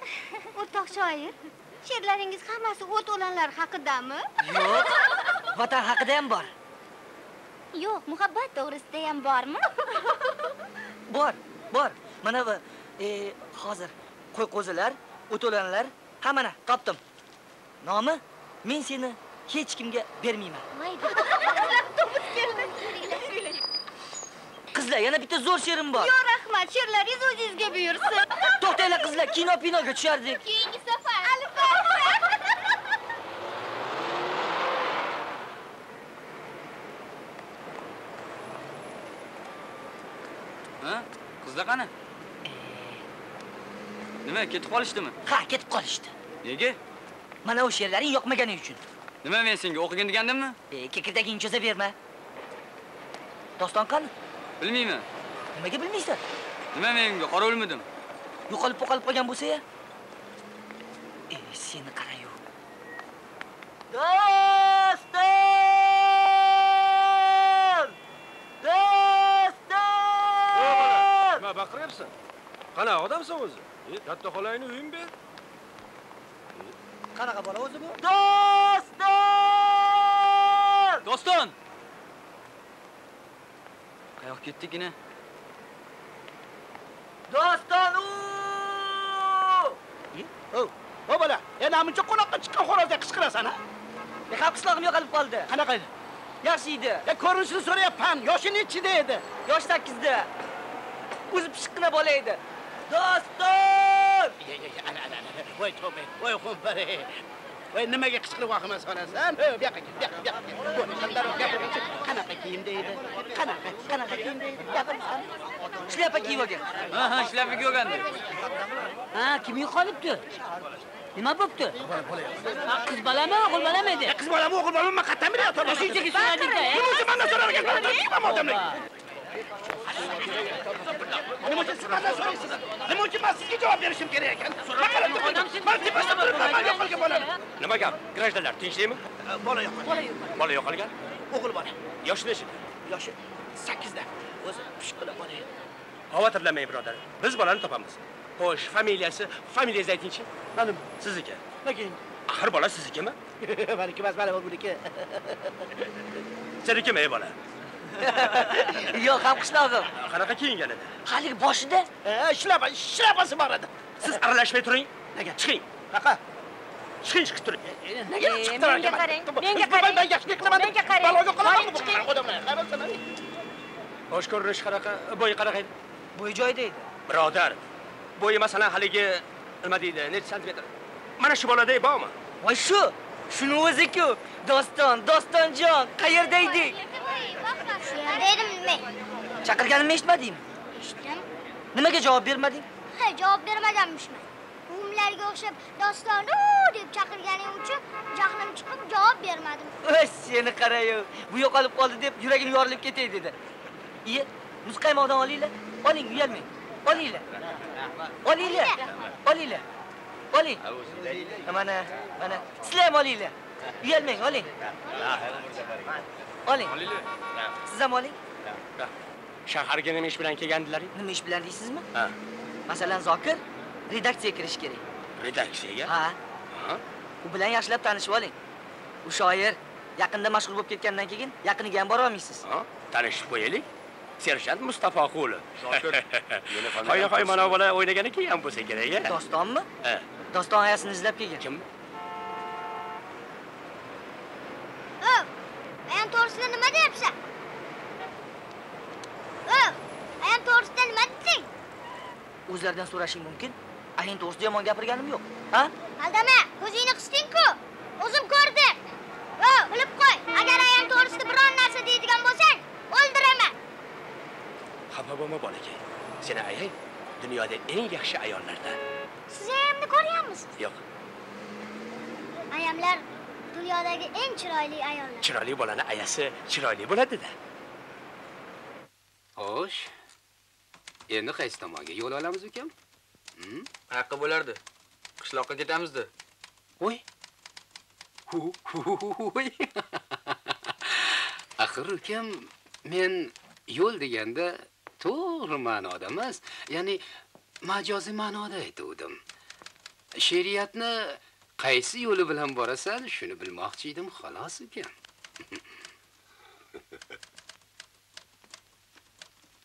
O'rtoq shoir, she'rlaringiz hammasi o't o'lanlar haqidami? yo'q vatan haqida ham bor. Yo'q, muhabbat to'g'risida ham bormi? bor bor. Mana bu e, hozir qo'y qo'zilar o't o'lanlar ha mana topdim nomi men seni hech kimga bermayman qizlar yana bitta zo'r she'rim bor Yo'q, rahmat, she'rlaringiz o'zingizga buyursin. to'xtanglar qizlar kino pinoga tushardik Keyingi safar. Albatta. Ha? Qizlar qani? Nima, ketib qolishdimi? ha ketib qolishdi Nega? Mana o'sha she'rlaring yoqmagani uchun. Nima men senga o'qigin degandimmi? e, kekirdagingni cho'za berma. Doston qani Bilmayman. nimaga bilmaysan? Nima menga qora o'lmadim? yo'qolib yo'qolib qolgan bo'lsa ya e seni qarayu. Do'stim! Do'stim! Nima baqiryapsan qanaqa odamsan o'zi? E katta xolangni uying ber qanaqa bola o'zi bu? Do'stim Doston! Qayoqqa ketdikina? doston o o bola e namuncha qo'noqqa chiqqan xo'rozdek qichqirasan a e ham qishlog'im yo'qolib qoldi. Qanaqa edi? Yaxshi edi e ko'rinishini so'rayapman yoshi nechida edi. Yosh sakkizda. O'zi pishiqqina bola edi. Doston voy tavba voy xumpare voy nimaga qichqirib vahima solasan bu yoqqa kel bu yoqqa bu yoqqa kel qandaroq gapirguncha qanaqa kiyimda edi qanaqa qanaqa kiyimda edi gapirsan shlyapa kiyib olgan Ha, ha, ishlab ko'rgandi. Ha, kim yo'qolibdi? Nima bo'pti? Qiz bolami, o'g'il bolami edi? qiz bolami o'g'il bolami man qayerdan bilaman Shunchaki so'radik-da, nima uchun mandan so'rar ekan nima odamlar nima uchun sizlardan so'raysizlar nima uchun man sizga javob berishim kerak ekan man tepasida turibman man yo'qolgan bolani nima gap grajdanlar tinchlikmi bola yo'qolgan bola yo'qolgan? O'g'il bola. Yoshi necha yoshi sakkizda. O'zi pushkula bola xavotirlanmang birodar. Biz bolani topamiz. Xo'sh familiyasi familiyangizni aytingchi manim sizniki lekin axir bola siznikimi maniki emas mana buniki. Senikimi ey bola yo'q ham qishlog'im. Qanaqa kiyingan edi? Haligi boshida. Shlapa shlapasi bor edi. Siz aralashmay turing. Nega? Chiqing. Qaqa chiqing chiqib turing. Nega chiqib turarkan? menga qarang, Men- menga men- qarang. men yaxshilik qilaman. Menga qarang. baloga qolaman bu chiqing. odamlar qarasana xo'sh ko'rinish qanaqa? Bo'yi qanaqa edi bo'yi joyida edi birodar bo'yi masalan haligi nima deydi necha santimetr? Mana shu bolada bormi? Voy shu shuni o'zi-ku doston dostonjon qayerda edik Shu yerda edim men. chaqirganimni eshitmadingmi? Eshitdim. nimaga javob bermading? Ha, javob bermaganmishman. Buvimlarga o'xshab doston deb chaqirganing uchun jahlim chiqib javob bermadim. Oy, seni qarayu. Bu yo'qolib qoldi deb yuragim yorilib ketay dedi. Iye muzqaymoqdan olinglar. Oling uyalmang. Olinglar. Olinglar. Olinglar oling mana mana sizlar ham olinglar uyalmang oling oling siz ham oling shaharga nima ish bilan kelgandilaring nima ish bilan deysizmi ha. Masalan zokir redaksiyaga kirish kerak redaksiyaga ha. U bilan yaxshilab tanishib oling u shoir yaqinda mashhur bo'lib ketgandan keyin yaqiniga ham bora olmaysiz Ha? tanishib qo'yaylik serjant mustafoquli Zokir, hoy hoy mana bola o'ynaganiku ham bo'lsa kerak a dostonmi Ha. Doston ayasini izlab kelgan kim O, ayan to'g'risida nima deyapsan? O, ayan to'g'risida nima deding? o'zlaridan so'rashing mumkin ayin to'g'risida yomon gapirganim yo'q ha Aldama, ko'zingni qisding-ku. O'zim ko'rdim. O, bilib qo'y, agar ayan to'g'risida biron narsa deydigan bo'lsang, o'ldiraman. xafa bo'lma bolakay seni ayang dunyoda eng yaxshi ayollardan Siz ayamni ko'ryapmisiz? yo'q Ayamlar dunyodagi eng chiroyli ayollar. chiroyli bolani ayasi chiroyli bo'ladida xo'sh endi qaysi tomonga yo'l olamiz ukam Haqqa bo'lardi. Qishloqqa ketamizda. Voy. Voy. axir ukam men yo'l deganda to'g'ri ma'noda emas ya'ni majoziy ma'noda aytuvdim she'riyatni qaysi yo'li bilan borasan shuni bilmoqchi edim xolos ukam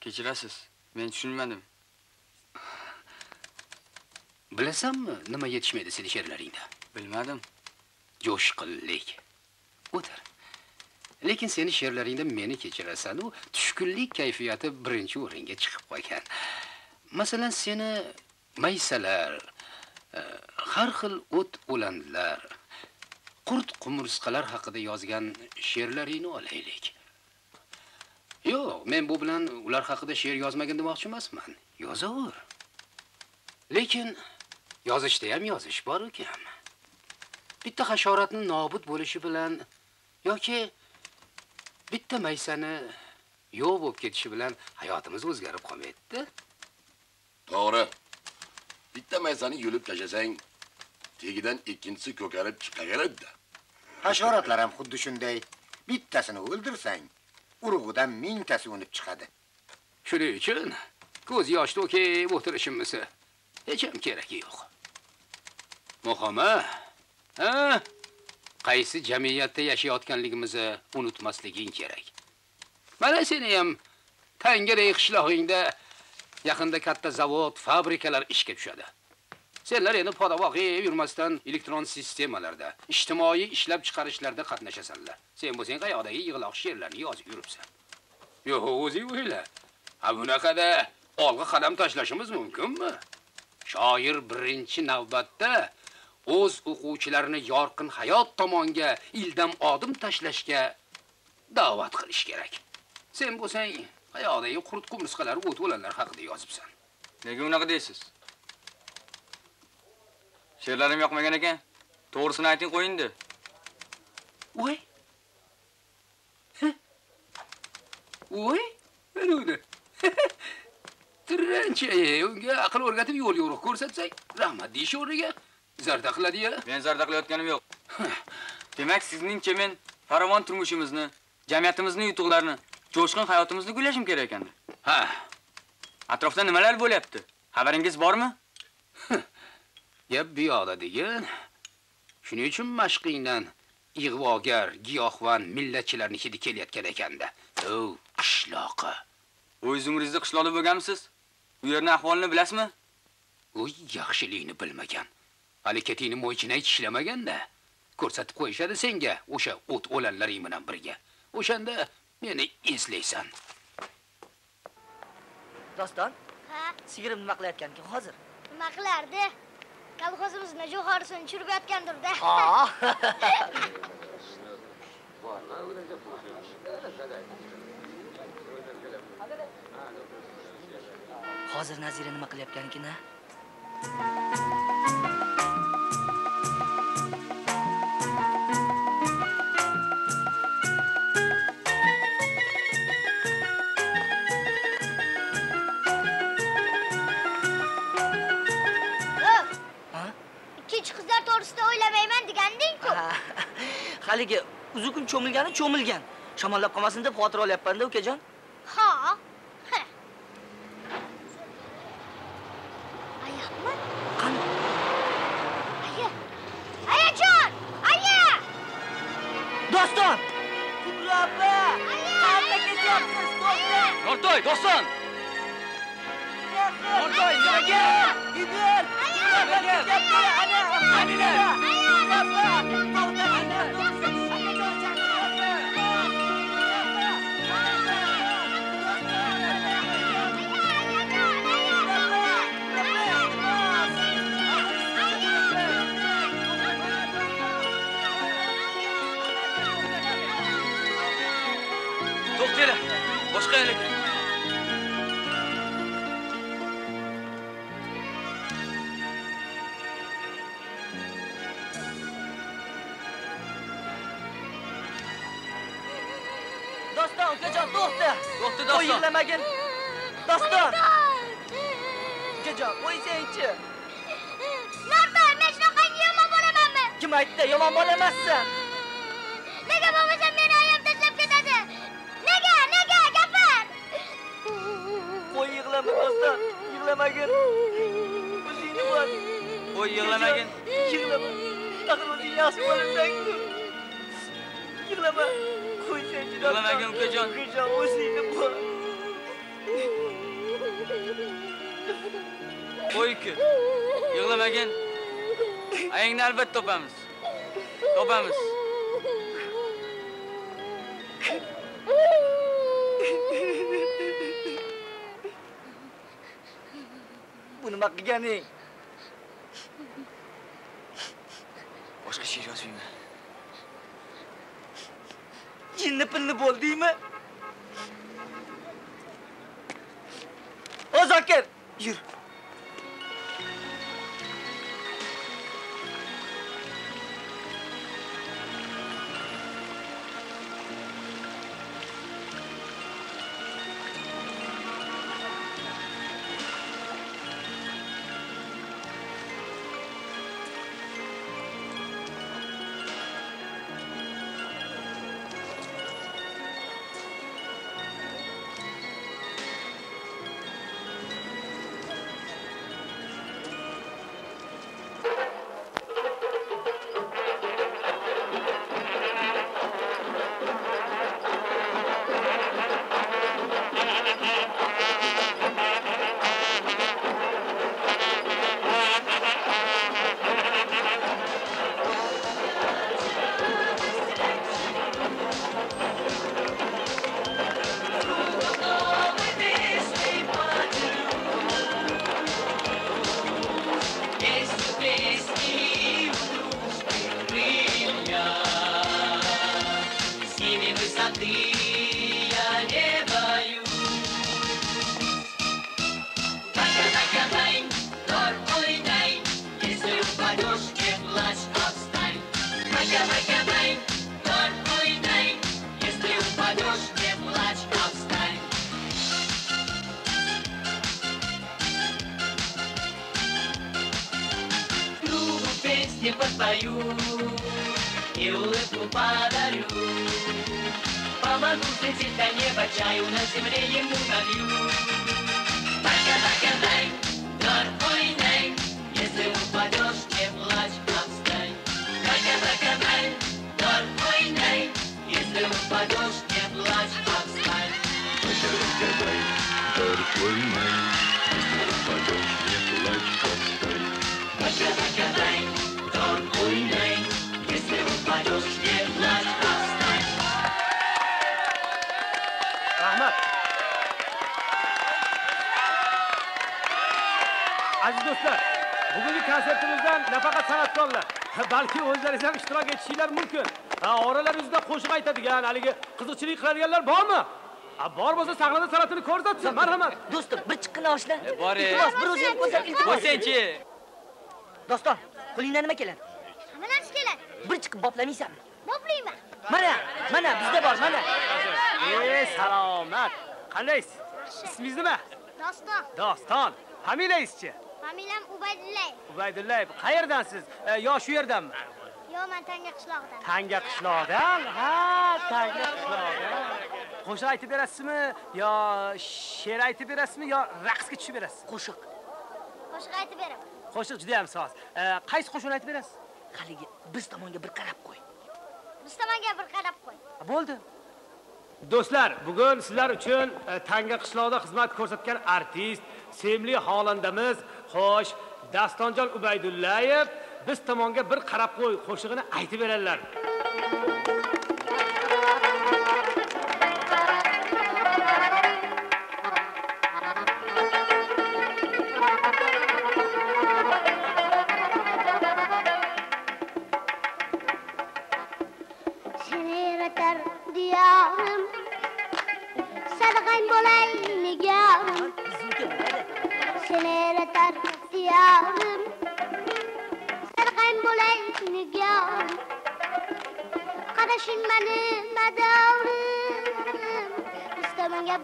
Kechirasiz. Men tushunmadim. bilasanmi nima yetishmaydi seni she'rlaringda Bilmadim. jo'shqinlik o'tir lekin seni she'rlaringda meni kechirasan u tushkunlik kayfiyati birinchi o'ringa chiqib qolgan masalan seni maysalar e, har xil o't o'lanlar qurt qumursqalar haqida yozgan she'rlaringni olaylik. Yo'q men bu bilan ular haqida she'r yozmagin demoqchi emasman. Yozaver lekin yozishda ham yozish bor ekan. bitta hasharotni nobud bo'lishi bilan yoki bitta maysani yo'q bo'lib ketishi bilan hayotimiz o'zgarib qolmaydi To'g'ri. Bitta maysani yulib tashlasang, tegidan ikkinchisi ko'karib chiqaveradi. Hasharotlar ham xuddi shunday. Bittasini o'ldirsang, urug'idan mingtasi unib chiqadi. shuning uchun ko'z yosh to'kib o'tirishimiz hech ham keragi yo'q muhimi ha qaysi jamiyatda yashayotganligimizni unutmasliging kerak mana seni ham tangaday qishlog'ingda yaqinda katta zavod fabrikalar ishga tushadi. Senlar endi podaboq yeb yurmasdan elektron sistemalarda ijtimoiy ishlab chiqarishlarda qatnashasanlar. Sen bo'lsang qayoqdagi yig'loq she'rlarni yozib yuribsan? Yo'q o'zing o'yla. Ha bunaqada olg'a qadam tashlashimiz mumkinmi? Shoir birinchi navbatda o'z o'quvchilarini yorqin hayot tomonga ildam odim tashlashga da'vat qilish kerak. Sen bo'lsang qayoqdagi qurt qumursqalar o't o'lanlar haqida yozibsan Nega unaqa deysiz? She'rlarim yoqmagan ekan. To'g'risini ayting qo'yindi. voy voy mana uni tiran qilsin-chi? E, unga aql o'rgatib yo'l yo'riq ko'rsatsak, rahmat deyish o'rniga zarda qiladi-ya. Men zarda qilayotganim yo'q. Demak, sizningcha men farovon turmushimizni, jamiyatimizni yutuqlarini, jo'shqin hayotimizni gullashim kerak ekanda. Ha. Atrofda nimalar bo'lyapti? Xabaringiz bormi? Gap bu yoqda degan. Shuning uchun mashqingdan ig'vogar, giyohvand millatchilarning hidi kelayotgan ekanda. O, qishloqi. O'zingizda qishloqda bo'lganmisiz? Bu yerning ahvolini bilasizmi? U yaxshilikni bilmagan. Hali ketingni mo'ychinay ishlamaganda ko'rsatib qo'yishadi senga o'sha o't o'lanlaring bilan birga. O'shanda meni eslaysan. Doston, Ha, sigirim nima qilayotgan ekan hozir? nima qilardi? Kolxozimizni jo'xorisini tushirib yotgandir-da. Ha. Hozir Nazira nima qilyapkan ekan? Haligi uzukun cho'milgani cho'milgan. Shamollab qolmasin deb xotira olyapmanda ukajon. Nima haligi qiziqchilik qiladiganlar bormi? Ha, bor bo'lsa sahnada san'atini ko'rsatsin marhamat. Do'stim bir chiqqina oshla bor ey. iltimos bir o'zing ko'rsat iltimos Bo'lsangchi. doston qo'lingdan nima keladi? Hammalasi keladi. bir chiqib boplamaysanmi Boplayman. mana mana bizda bor mana. Ey salomat. Qandaysiz ismingiz nima? Doston. doston. Familiyangizchi? Familiyam Ubaydullayev. ubaydullayev qayerdansiz? E, yo shu yerdanmi Yo, men Tanga qishlog'idan. tanga qishloqdan? Ha tanga qishloqdan. Qo'shiq aytib berasizmi? Yo she'r aytib berasizmi? Yo raqsga tushib berasiz qo'shiq. Qo'shiq aytib beraman. qo'shiq juda ham soz. E, qaysi qo'shiqni aytib berasiz? Haligi biz tomonga bir qarab qo'y. Biz tomonga bir qarab qo'y. bo'ldi. Do'stlar bugun sizlar uchun e, tanga qishloqda xizmat ko'rsatgan artist sevimli xonandamiz xo'sh dastonjon ubaydullayev biz tomonga bir qarab qo'y qo'shig'ini aytib beradilar.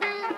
Bye.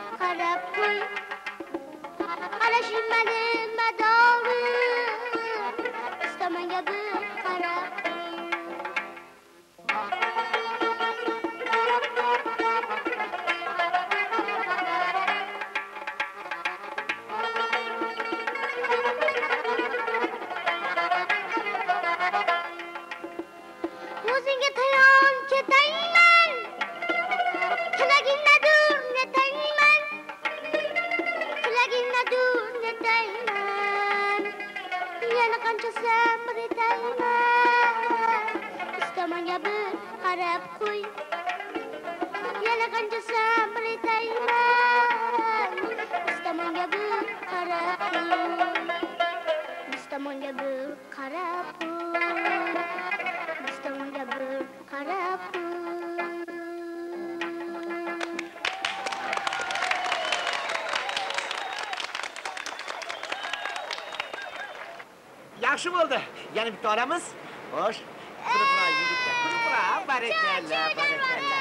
Olamiz xo'sh quruqroq yigitlar quruqroq barakalla barakalla.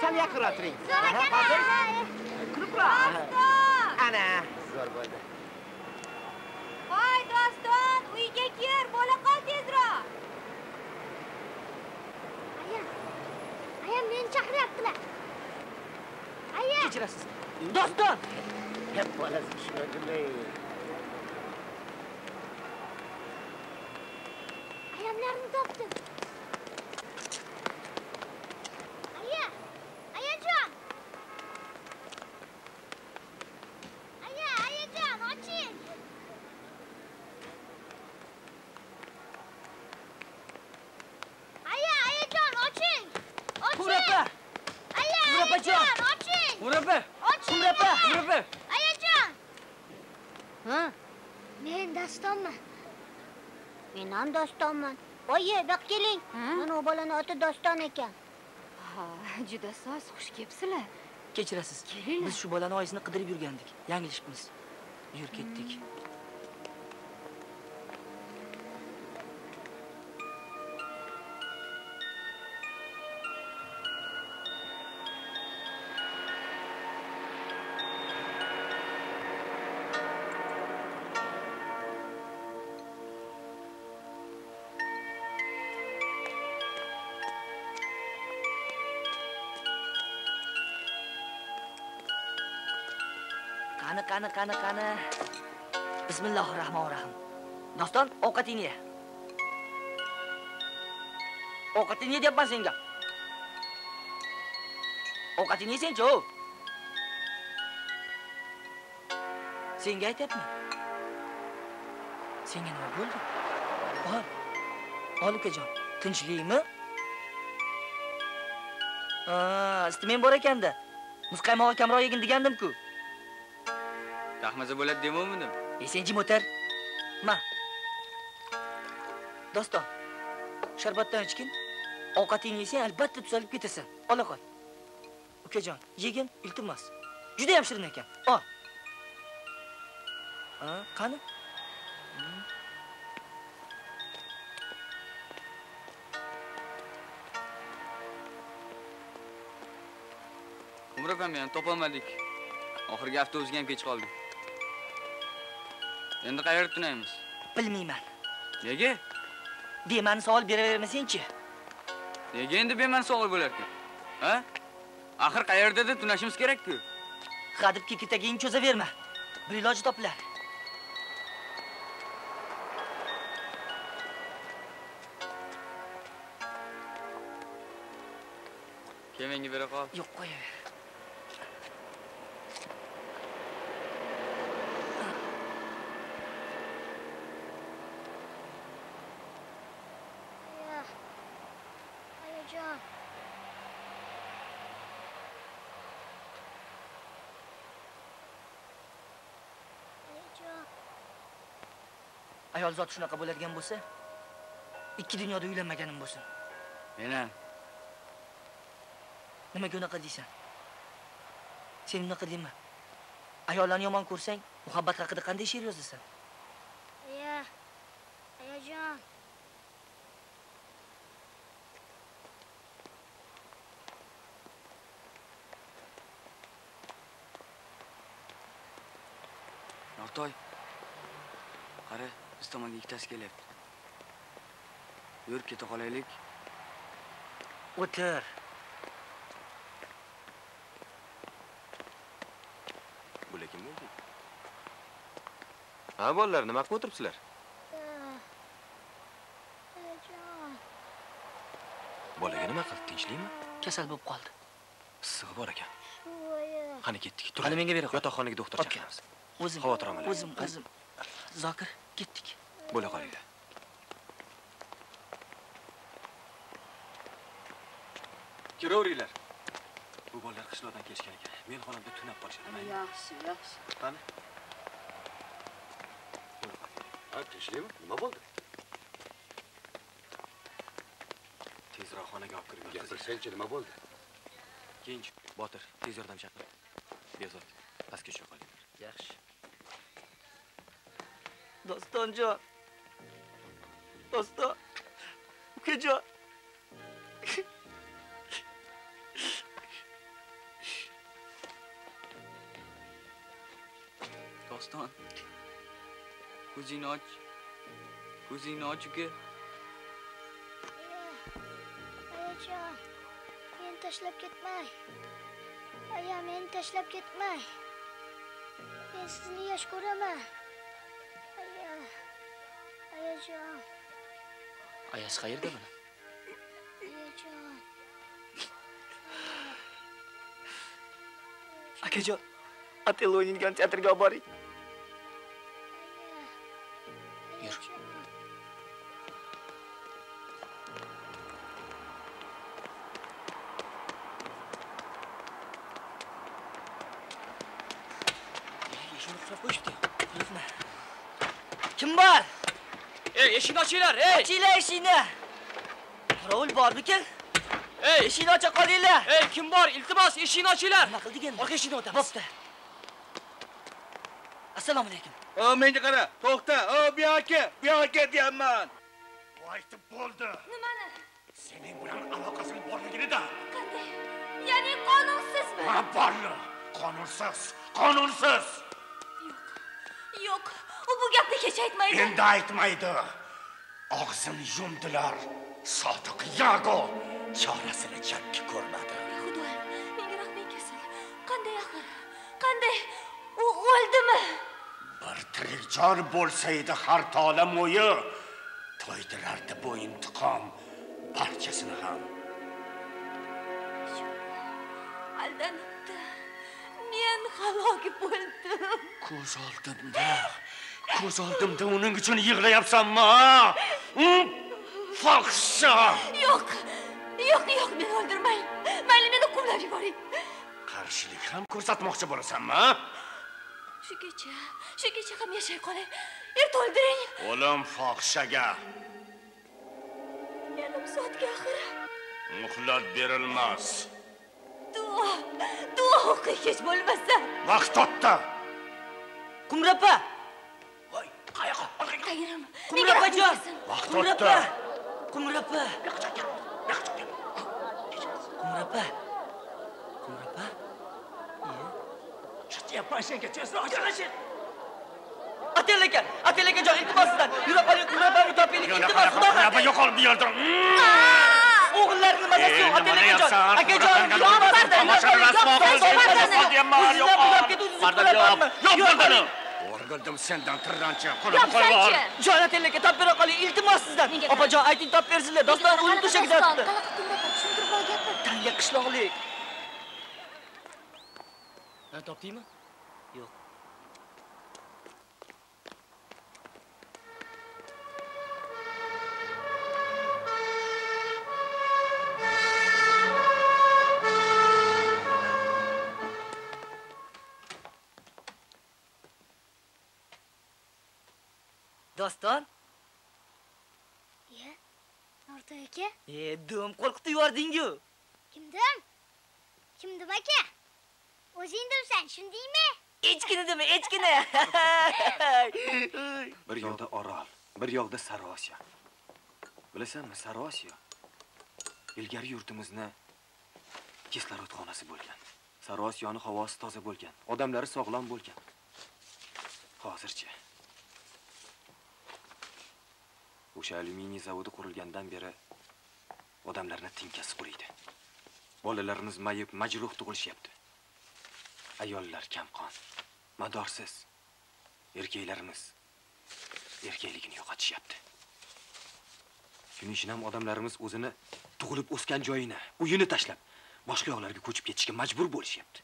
sal yaqinroq turing hozir. quruqroq ana. Zo'r bo'ldi. Voy doston uyga kir bo'la qol tezroq. Ayam meni chaqiryaptilar. Aya, kechirasiz. Doston hep bolasi tushunadilar ayamlarni topdim. Aya, ayajon. Aya, ayajon, oching. Aya, ayajon, oching. Oching. Murabba! Aya, Murabbajon! ayajon, oching. Murabba! Oching. Murabba! Murabba! Ayajon. ha Men dostonman. Ham dostonman. Oyi, bu yoqqa keling. Mana u bolani oti doston ekan. ha juda soz xush kelibsizlar kechirasiz Kelinglar. biz shu bolani oyisini qidirib yurgandik yanglishibmiz yur ketdik Qani, qani, qani, bismillohi rohmanir rohim. Doston, ovqatingni ye. Ovqatingni ye deyapman senga. Ovqatingni yesang-chi. Senga aytyapman. Senga nima bo'ldi? Ol. Ol ukajon. Tinchlikmi? isitmang bor ekanda. Muzqaymoq kamroq yegin degandim-ku. Rahmaza bo'ladi demovmidim. E sen jim o'tir. Ma. Doston, sharbatdan ichgin. Ovqatingni yesang, albatta tuzalib ketasan. Ola qol. Ukajon, yegin, iltimos. Juda ham shirin ekan. Ol. Ha, qani? Umr opam ham topolmadik. Oxirgi avtobusga ham kech qoldik. Endi qayerda tunaymiz? Bilmayman. Nega? Bema'ni savol beravermasang-chi. Nega endi bema'ni savol bo'lar ekan? Ha? Axir qayerda tunashimiz kerak-ku. Hadib ketagingni cho'zaverma. Bir iloji topilar. Kel menga bera qol. Yo'q, qo'yaver. Aya. Ayajon. Ayajon. Ayol zoti shunaqa bo'ladigan bo'lsa, ikki dunyoda uylanmaganim bo'lsin. Men ham Nimaga unaqa deysan? Sen unaqa dema. Ayollarni yomon ko'rsang, muhabbat haqida qanday she'r yozasan? Aya. Ayajon. Nortoy. Biz tomonga ikkitasi kelyapti. Yur, keta qolaylik. O'tir. Bular kim bo'ldi? Ha, bolalar, nima qilib o'tiribsizlar? Bolaga nima qildi? Tinchlikmi? Kasal bo'lib qoldi. Issig'i bor ekan. Qani ketdik. Tur. Qani menga bera qol. Yotoqxonaga doktor chaqiramiz. O'zim. Xavotir olmanglar. O'zim, o'zim. Zokir, ketdik. Bo'la qolinglar. Kiraveringlar. Bu bolalar qishloqdan kelishgan ekan. Men xonamda tunab qolishadi. Yaxshi, yaxshi. Qani? Ha, tinchlikmi? Nima bo'ldi? Tezroq xonaga olib kirib Gapirsanchi, nima bo'ldi? Kenj, Botir, tez yordam chaqir. Bezod, pastga tusha qolinglar. Yaxshi. Dostonjon. Doston. Ukajon. Doston. Ko'zingni och. Ko'zingni och uka. Ayajon. Meni tashlab ketmang. Aya, meni tashlab ketmang. Men sizni yaxshi ko'raman. Aya. Ayajon. Ayas qayerda buni? Ayajon. Akajon, Otel o'ynaydigan teatrga olib boring. Yur. Ey, eshikni ochinglar, ey! Ochinglar eshikni. Qorovul bormikin? Ey, eshikni ocha qolinglar. Ey, kim bor? Iltimos, eshikni ochinglar. Nima qildik endi? Orqa eshikni o'tamiz. Bo'pti. Assalomu alaykum. O, menga qara. To'xta. O, bu yoqqa, bu yoqqa deyapman. Aytib bo'ldi. Nimani? Sening bilan aloqasi borligini-da. Qanday? Ya'ni qonunsizmi? Ha, borli. Qonunsiz. Qonunsiz. Yo'q, u bu gapni hech aytmaydi. Endi aytmaydi. Og'zini yumdilar. Sodiq Yago chorasini chakki ko'rmadi. Xudoyim, menga rahming kelsin. Qanday axir? Qanday? U tirikjon bo'lsa edi har tola mo'yi to'ydirardi bu intiqom barchasini ham aldanibdi men halok bo'ldim ko'z oldimda ko'z oldimda uning uchun yig'layapsanmi ha? Fohisha yo'q yo'q yo'q meni o'ldirmang mayli meni quvlab yuboring qarshilik ham ko'rsatmoqchi bo'lasanmi shu kecha shu kecha ham yashay qolay erta o'ldiring o'lim fohishaga yarim soatga axir muhlat berilmas duo duo o'qiy kech bo'lmasa vaqt o'tdi qumrapa qayerım qumrapajon Vaqt qumrapa o'tdi. qumrapa qumrapa qumrapa chiqyapman senga tezroq chiqashin atel aka atel akajon iltimos sizdan yura qoling qumrapani topaylik yana iltimos qanaqa quraba yo'qol bu yerda o'g'illarni mazasi yo'q atel akajon qilyapsan? akajon Qur'onga tomosha rasvo qildim. yo'q bildini o'rgildim sendan tirranchi qo'lim qo'yvor jon atel aka topib bera qoling iltimos sizdan opajon ayting topib bersizlar doston o'lim to'shagiga yotibdi tushuntirib ol gapni tanga qishloqlik Ha, topdingmi? Doston, Iya, Nortoy aka, e, dum qo'rqitib yubording-ku. kimdim? Kimdim aka? O'zingdirsan, shundaymi? Echkini dema, echkini. Bir yoqda Orol, bir yoqda Sariosiyo. Bilasanmi, Sariosiyo ilgari yurtimizni kislorodxonasi bo'lgan. Sariosiyoni havosi toza bo'lgan, odamlari sog'lom bo'lgan. Hozirchi o'sha alyuminiy zavodi qurilgandan beri odamlarni tinkasi quriydi. Bolalarimiz mayib, majruh tug'ilishyapti. Ayollar kamqon, madorsiz. Erkaklarimiz erkakligini yo'qotishyapti. Shuning uchun ham odamlarimiz o'zini tug'ilib o'sgan joyini, uyini tashlab boshqa yoqlarga ko'chib ketishga majbur bo'lishyapti.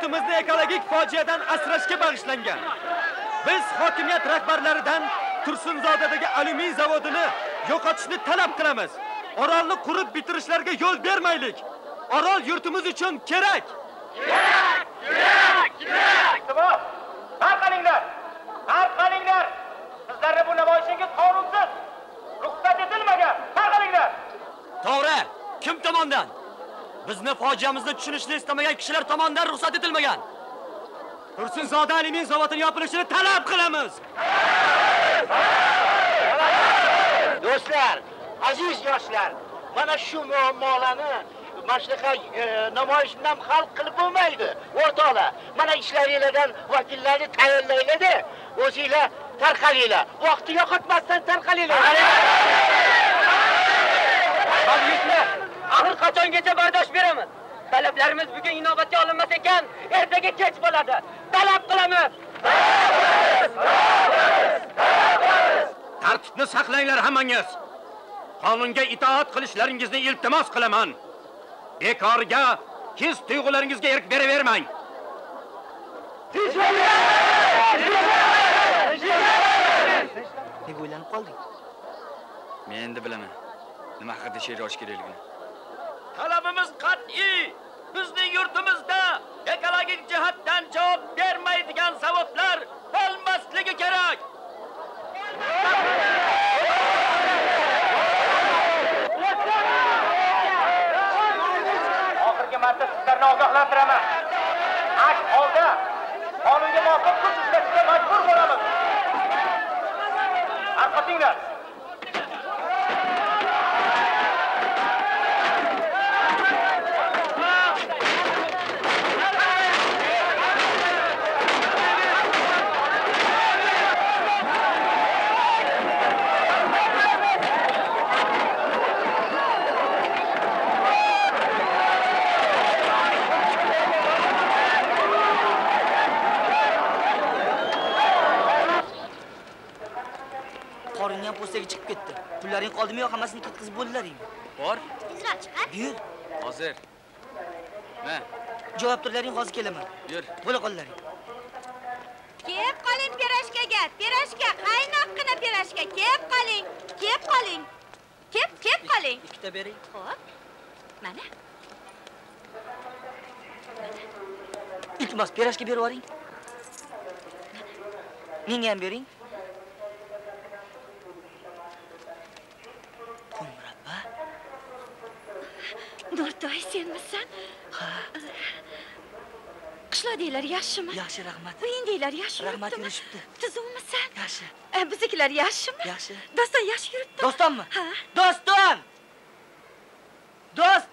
Yurtimizni ekologik fojiadan asrashga bag'ishlangan. Biz hokimiyat rahbarlaridan Tursunzodadagi alyumin zavodini yo'qotishni talab qilamiz. Orolni qurib bitirishlarga yo'l bermaylik. Orol yurtimiz uchun kerak. Iltimos, tarqalinglar. Tarqalinglar. Sizlarning bu namoyishingiz qonunsiz. Ruxsat etilmagan. Tarqalinglar. To'g'ri. Kim tomonidan? Bizni fojiamizni tushunishni istamagan kishilar tomonidan ruxsat etilmagan. Tursunzoda alimin zavodini yopilishini talab qilamiz. do'stlar aziz yoshlar mana shu muammolarni mana shunaqa e, namoyish bilan hal qilib bo'lmaydi o'rtoqlar mana ishlaringlardan vakillarni tayinlaylarda o'zinglar tarqalinglar vaqtni yo'qotmasdan tarqalinglar axir qachongacha bardosh beramiz? Talablarimiz bugun inobatga olinmas ekan, ertaga kech bo'ladi. Talab qilamiz. Tartibni saqlanglar hammangiz. Qonunga itoat qilishlaringizni iltimos qilaman. Bekorga his tuyg'ularingizga erk beravermang. Nega o'ylanib qolding? Men endi bilaman. Nima haqida she'r yozish kerakligini. Talabimiz qat'iy. Bizning yurtimizda ekologik jihatdan javob bermaydigan zavodlar bo'lmasligi kerak. Oxirgi marta sizlarni ogohlantiraman. Aks holda qonunga muvofiq kuch ishlatishga majbur bo'lamiz. Tarqatinglar. Pullaring qoldimi yo hammasini tutqizib bo'ldilaringmi bor. Tezroq chiqar. buyur hozir. Ma javob turlaring hozir kelaman. Yur. Bo'la qollaring Kelib qoling pirojkaga, pirojka, qaynoqqina pirojka. Kelib qoling, kelib qoling. Kelib, kelib qoling. ikkita bering. Xo'p. Mana. iltimos pirojka berib yuboring menga ham bering Nurtoy, senmisan? Ha. Qishloqdagilar yaxshimi? yaxshi rahmat Uyingdagilar yaxshi rahmat yurishibdi Tuzukmisan? yaxshi E, Biznikilar yaxshimi? yaxshi Doston yaxshi yuribdimi? dostonmi Ha. doston doston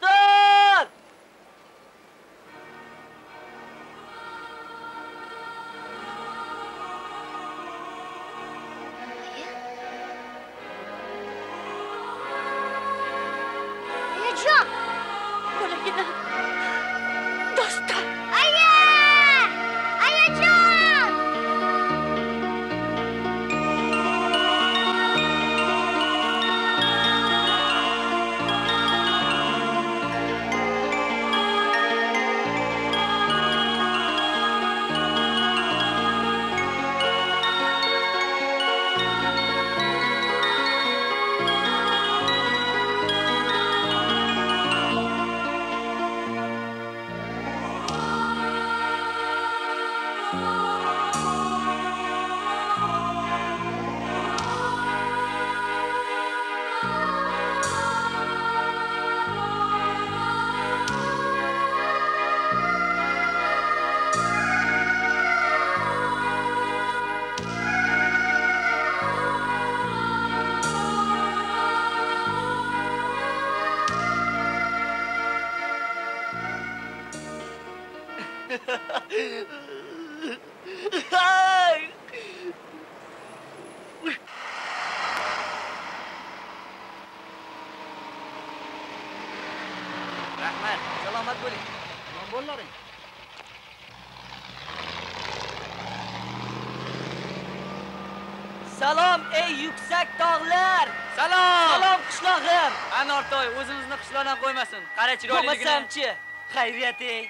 qara chiroyliligini bo'lmasamchi xayriyat ey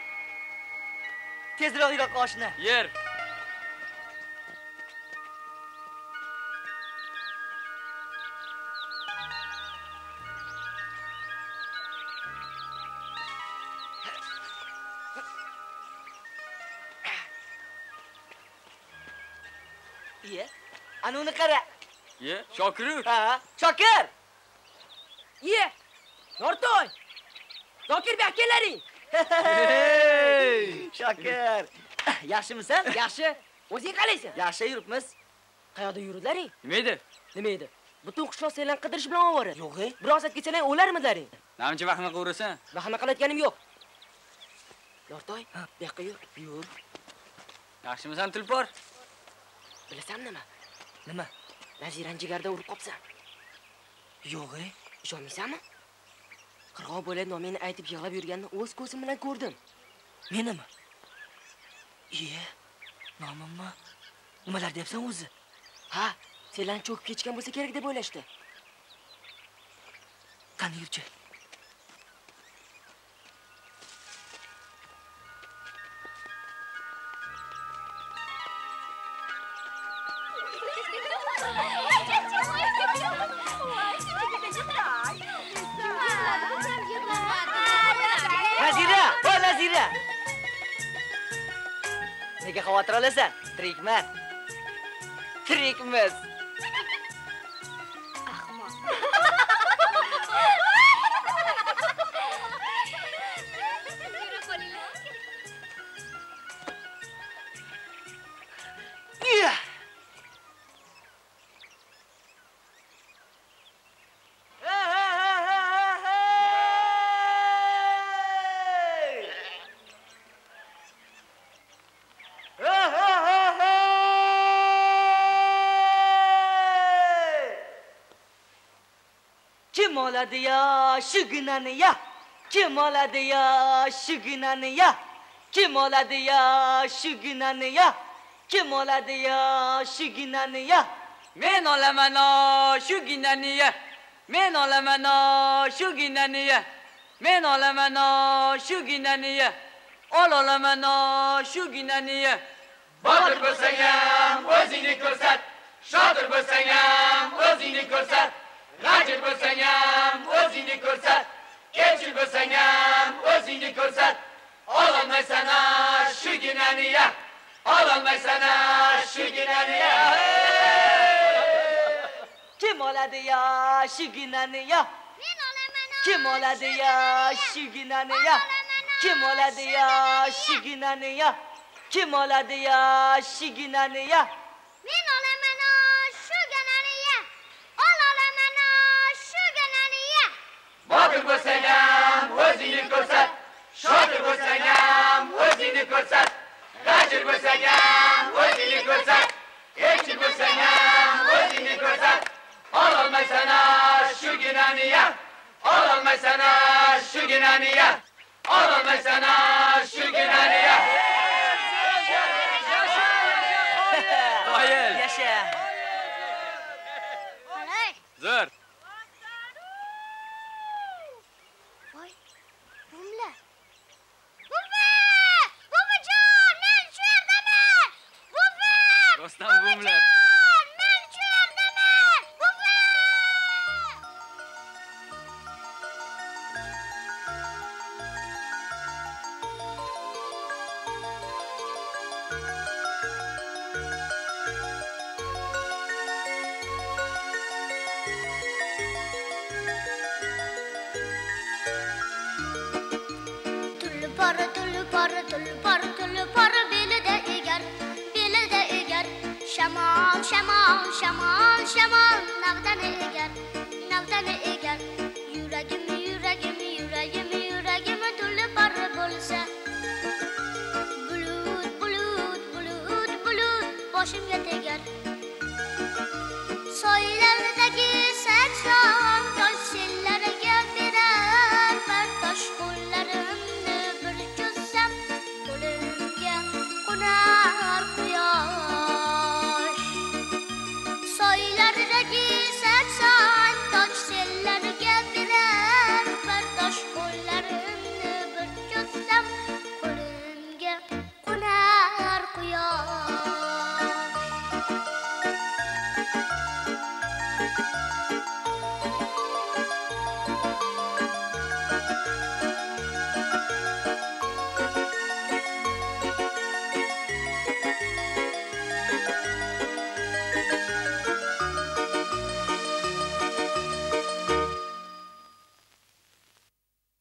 tezroq yiroqqa oshna yer. Iye. Ana uni qara. Ye shokiru ha shokir! Ye! Yortoy! Zokir bu yoqqa kelaring. Hey! shokir yaxshimisan Yaxshi. O'zing qalaysan? yaxshi yuribmiz Qayoqda yurdilaring? nima edi Nima edi? Butun qishloq senlarni qidirish bilan ovora. yo'q ey Biroz ketsalang o'larmilaring? namcha vahima qilaverasan Vahima qilayotganim yo'q. Yortoy, bu yoqqa yur. yur yaxshimisan tulpor Bilasan nima? nima Nazirani jigarda urib qopsan. yo'q ey Ishonmaysanmi? Qirg'oq bo'la nomingni aytib yig'lab yurganini o'z ko'zim bilan ko'rdim. menimi iye nomimmi nimalar deyapsan o'zi Ha, senlarni cho'kib ketgan bo'lsa kerak deb o'ylashdi. qani yurchi xavotir olasan tirikman tirikmiz Kim oladi ya şu günanı ya? Kim oladi ya şu günanı ya? Kim oladi ya şu günanı ya? Kim oladi ya şu günanı ya? men olaman o shu ginaniya Men olaman o shu ginaniya. Men olaman o shu ginaniya. Ol olaman o shu ginaniya. Botir bo'lsang ham o'zingni ko'rsat. Shotir bo'lsang ham o'zingni ko'rsat. G'ajir bo'lsang ham o'zingni ko'rsat. Echil bo'lsang ham o'zingni ko'rsat. Ololmaysan shu ginaniya. Ololmaysan shu ginaniya. Kim oladi yo shu ginaniya? Men olaman Kim oladi yo shu ginaniya? Kim oladi yo shu ginaniya? Kim oladi yo shu ginaniya? Men olaman shu gananiya. Ol olaman shu gananiya. Botir bo'lsang ham o'zingni ko'rsat. Shotir bo'lsang ham o'zingni ko'rsat. G'ajir bo'lsang ham o'zingni ko'rsat. Echil bo'lsang ham o'zingni ko'rsat. Ololmaysan shu ginaniya. Ololmaysan shu ginaniya. Ololmaysan shu ginaniya. Qoyil. Yasha. Qalay? Zo'r. Voy. Bumla. Bumla! Buvijon, men shu yerdaman. Buvi! Rostdan belida egar. Shamol, shamol, shamol, shamol navdan egar.